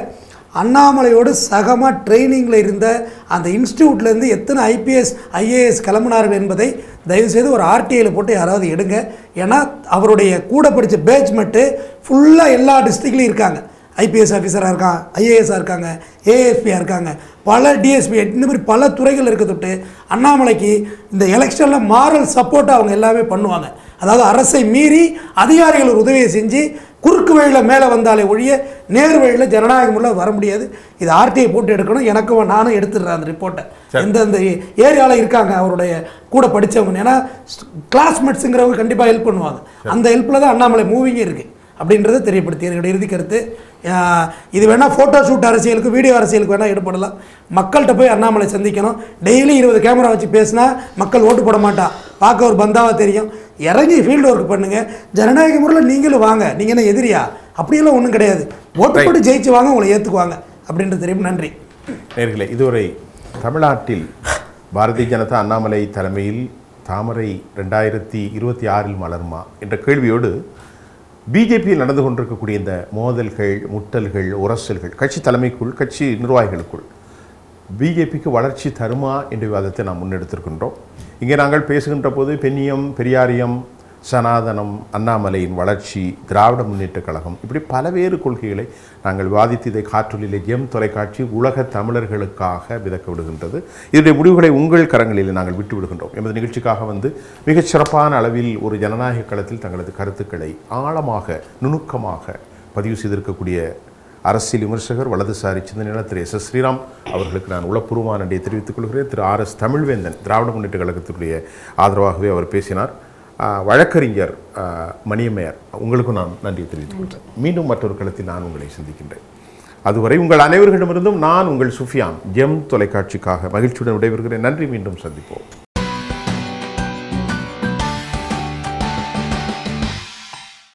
அண்ணாமலையோடு சகமாக ட்ரைனிங்கில் இருந்த அந்த இன்ஸ்டியூட்லேருந்து எத்தனை ஐபிஎஸ் ஐஏஎஸ் கிளம்புனார்கள் என்பதை தயவுசெய்து ஒரு ஆர்டிஐயில் போட்டு யாராவது எடுங்க. ஏன்னா அவருடைய கூட படித்த பேட்ச்மெண்ட்டு ஃபுல்லாக எல்லா டிஸ்ட்ரிக்ட்லையும் இருக்காங்க. ஐபிஎஸ் ஆஃபீஸராக இருக்கான் ஐஏஎஸ்ஸாக இருக்காங்க ஏஎஸ்பியாக இருக்காங்க. பல டிஎஸ்பி இந்த மாதிரி பல துறைகள் இருக்க தொட்டு அண்ணாமலைக்கு இந்த எலெக்ஷனில் மாரல் சப்போர்ட்டாக அவங்க எல்லாமே பண்ணுவாங்க. அதாவது அரசை மீறி அதிகாரிகள் ஒரு உதவியை செஞ்சு குறுக்கு வழியில் மேலே வந்தாலே ஒழிய நேர் வழியில் ஜனநாயகம் உள்ள வர முடியாது. இது ஆர்டிஐ போட்டு எடுக்கணும். எனக்கும் நானும் எடுத்துடுறேன் அந்த ரிப்போர்ட்டை எந்தெந்த ஏரியாவில் இருக்காங்க அவருடைய கூட படித்தவங்க ஏன்னா கிளாஸ்மேட்ஸுங்கிறவங்க கண்டிப்பாக ஹெல்ப் பண்ணுவாங்க. அந்த ஹெல்ப்பில் தான் அண்ணாமலை மூவிங்கே இருக்குது அப்படின்றத தெரியப்படுத்தி. என்னுடைய இறுதி கருத்து இது வேணால் ஃபோட்டோ ஷூட் அரசியலுக்கு வீடியோ அரசியலுக்கு வேணால் ஈடுபடலாம். மக்கள்கிட்ட போய் அண்ணாமலை சந்திக்கணும். டெய்லி இருபது கேமரா வச்சு பேசினா மக்கள் ஓட்டு போட மாட்டா. பார்க்க ஒரு பந்தாவாக தெரியும். இறங்கி ஃபீல்டு ஒர்க் பண்ணுங்க. ஜனநாயக முறையில் நீங்களும் வாங்க. நீங்கள் என்ன எதிரியா? அப்படியெல்லாம் ஒன்றும் கிடையாது. ஓட்டு போட்டு ஜெயிச்சு வாங்க உங்களை ஏற்றுக்குவாங்க அப்படின்றது தெரியும். நன்றி. நேர்களே இதுவரை தமிழ்நாட்டில் பாரதிய ஜனதா அண்ணாமலை தலைமையில் தாமரை ரெண்டாயிரத்தி இருபத்தி ஆறில் மலருமா என்ற கேள்வியோடு பிஜேபியில் நடந்து கொண்டிருக்கக்கூடிய இந்த மோதல்கள் முட்டல்கள் உரசல்கள் கட்சி தலைமைக்குள் கட்சி நிர்வாகிகளுக்குள் பிஜேபிக்கு வளர்ச்சி தருமா என்ற விவாதத்தை நாம் முன்னெடுத்திருக்கின்றோம். இங்கே நாங்கள் பேசுகின்ற போது பெண்ணியம் பெரியாரியம் சனாதனம் அண்ணாமலையின் வளர்ச்சி திராவிட முன்னேற்றக் கழகம் இப்படி பலவேறு கொள்கைகளை நாங்கள் விவாதித்து இதை காற்றொலியிலே ஜெம் தொலைக்காட்சி உலக தமிழர்களுக்காக விதக்க விடுகின்றது. இதனுடைய முடிவுகளை உங்கள் கரங்களில் நாங்கள் விட்டு விடுகின்றோம். எமது நிகழ்ச்சிக்காக வந்து மிகச் சிறப்பான அளவில் ஒரு ஜனநாயக களத்தில் தங்களது கருத்துக்களை ஆழமாக நுணுக்கமாக பதிவு செய்திருக்கக்கூடிய அரசியல் விமர்சகர் வலதுசாரி சிந்தனையாளர் திரு எஸ் எஸ் ஸ்ரீராம் அவர்களுக்கு நான் உளப்பூர்வமான நன்றியை தெரிவித்துக் கொள்கிறேன். திரு ஆர் எஸ் தமிழ்வேந்தன் திராவிட முன்னேற்ற கழகத்தினுடைய ஆதரவாகவே அவர் பேசினார். வழக்கறிஞர் மணியமையர் உங்களுக்கும் நான் நன்றியை தெரிவித்துக் கொள்கிறேன். மீண்டும் மற்றொரு களத்தில் நான் உங்களை சந்திக்கின்றேன். அதுவரை உங்கள் அனைவர்களிடமிருந்தும் நான் உங்கள் சுஃபியான் ஜெம் தொலைக்காட்சிக்காக மகிழ்ச்சியுடன் விடைபெறுகிறேன். நன்றி மீண்டும் சந்திப்போம்.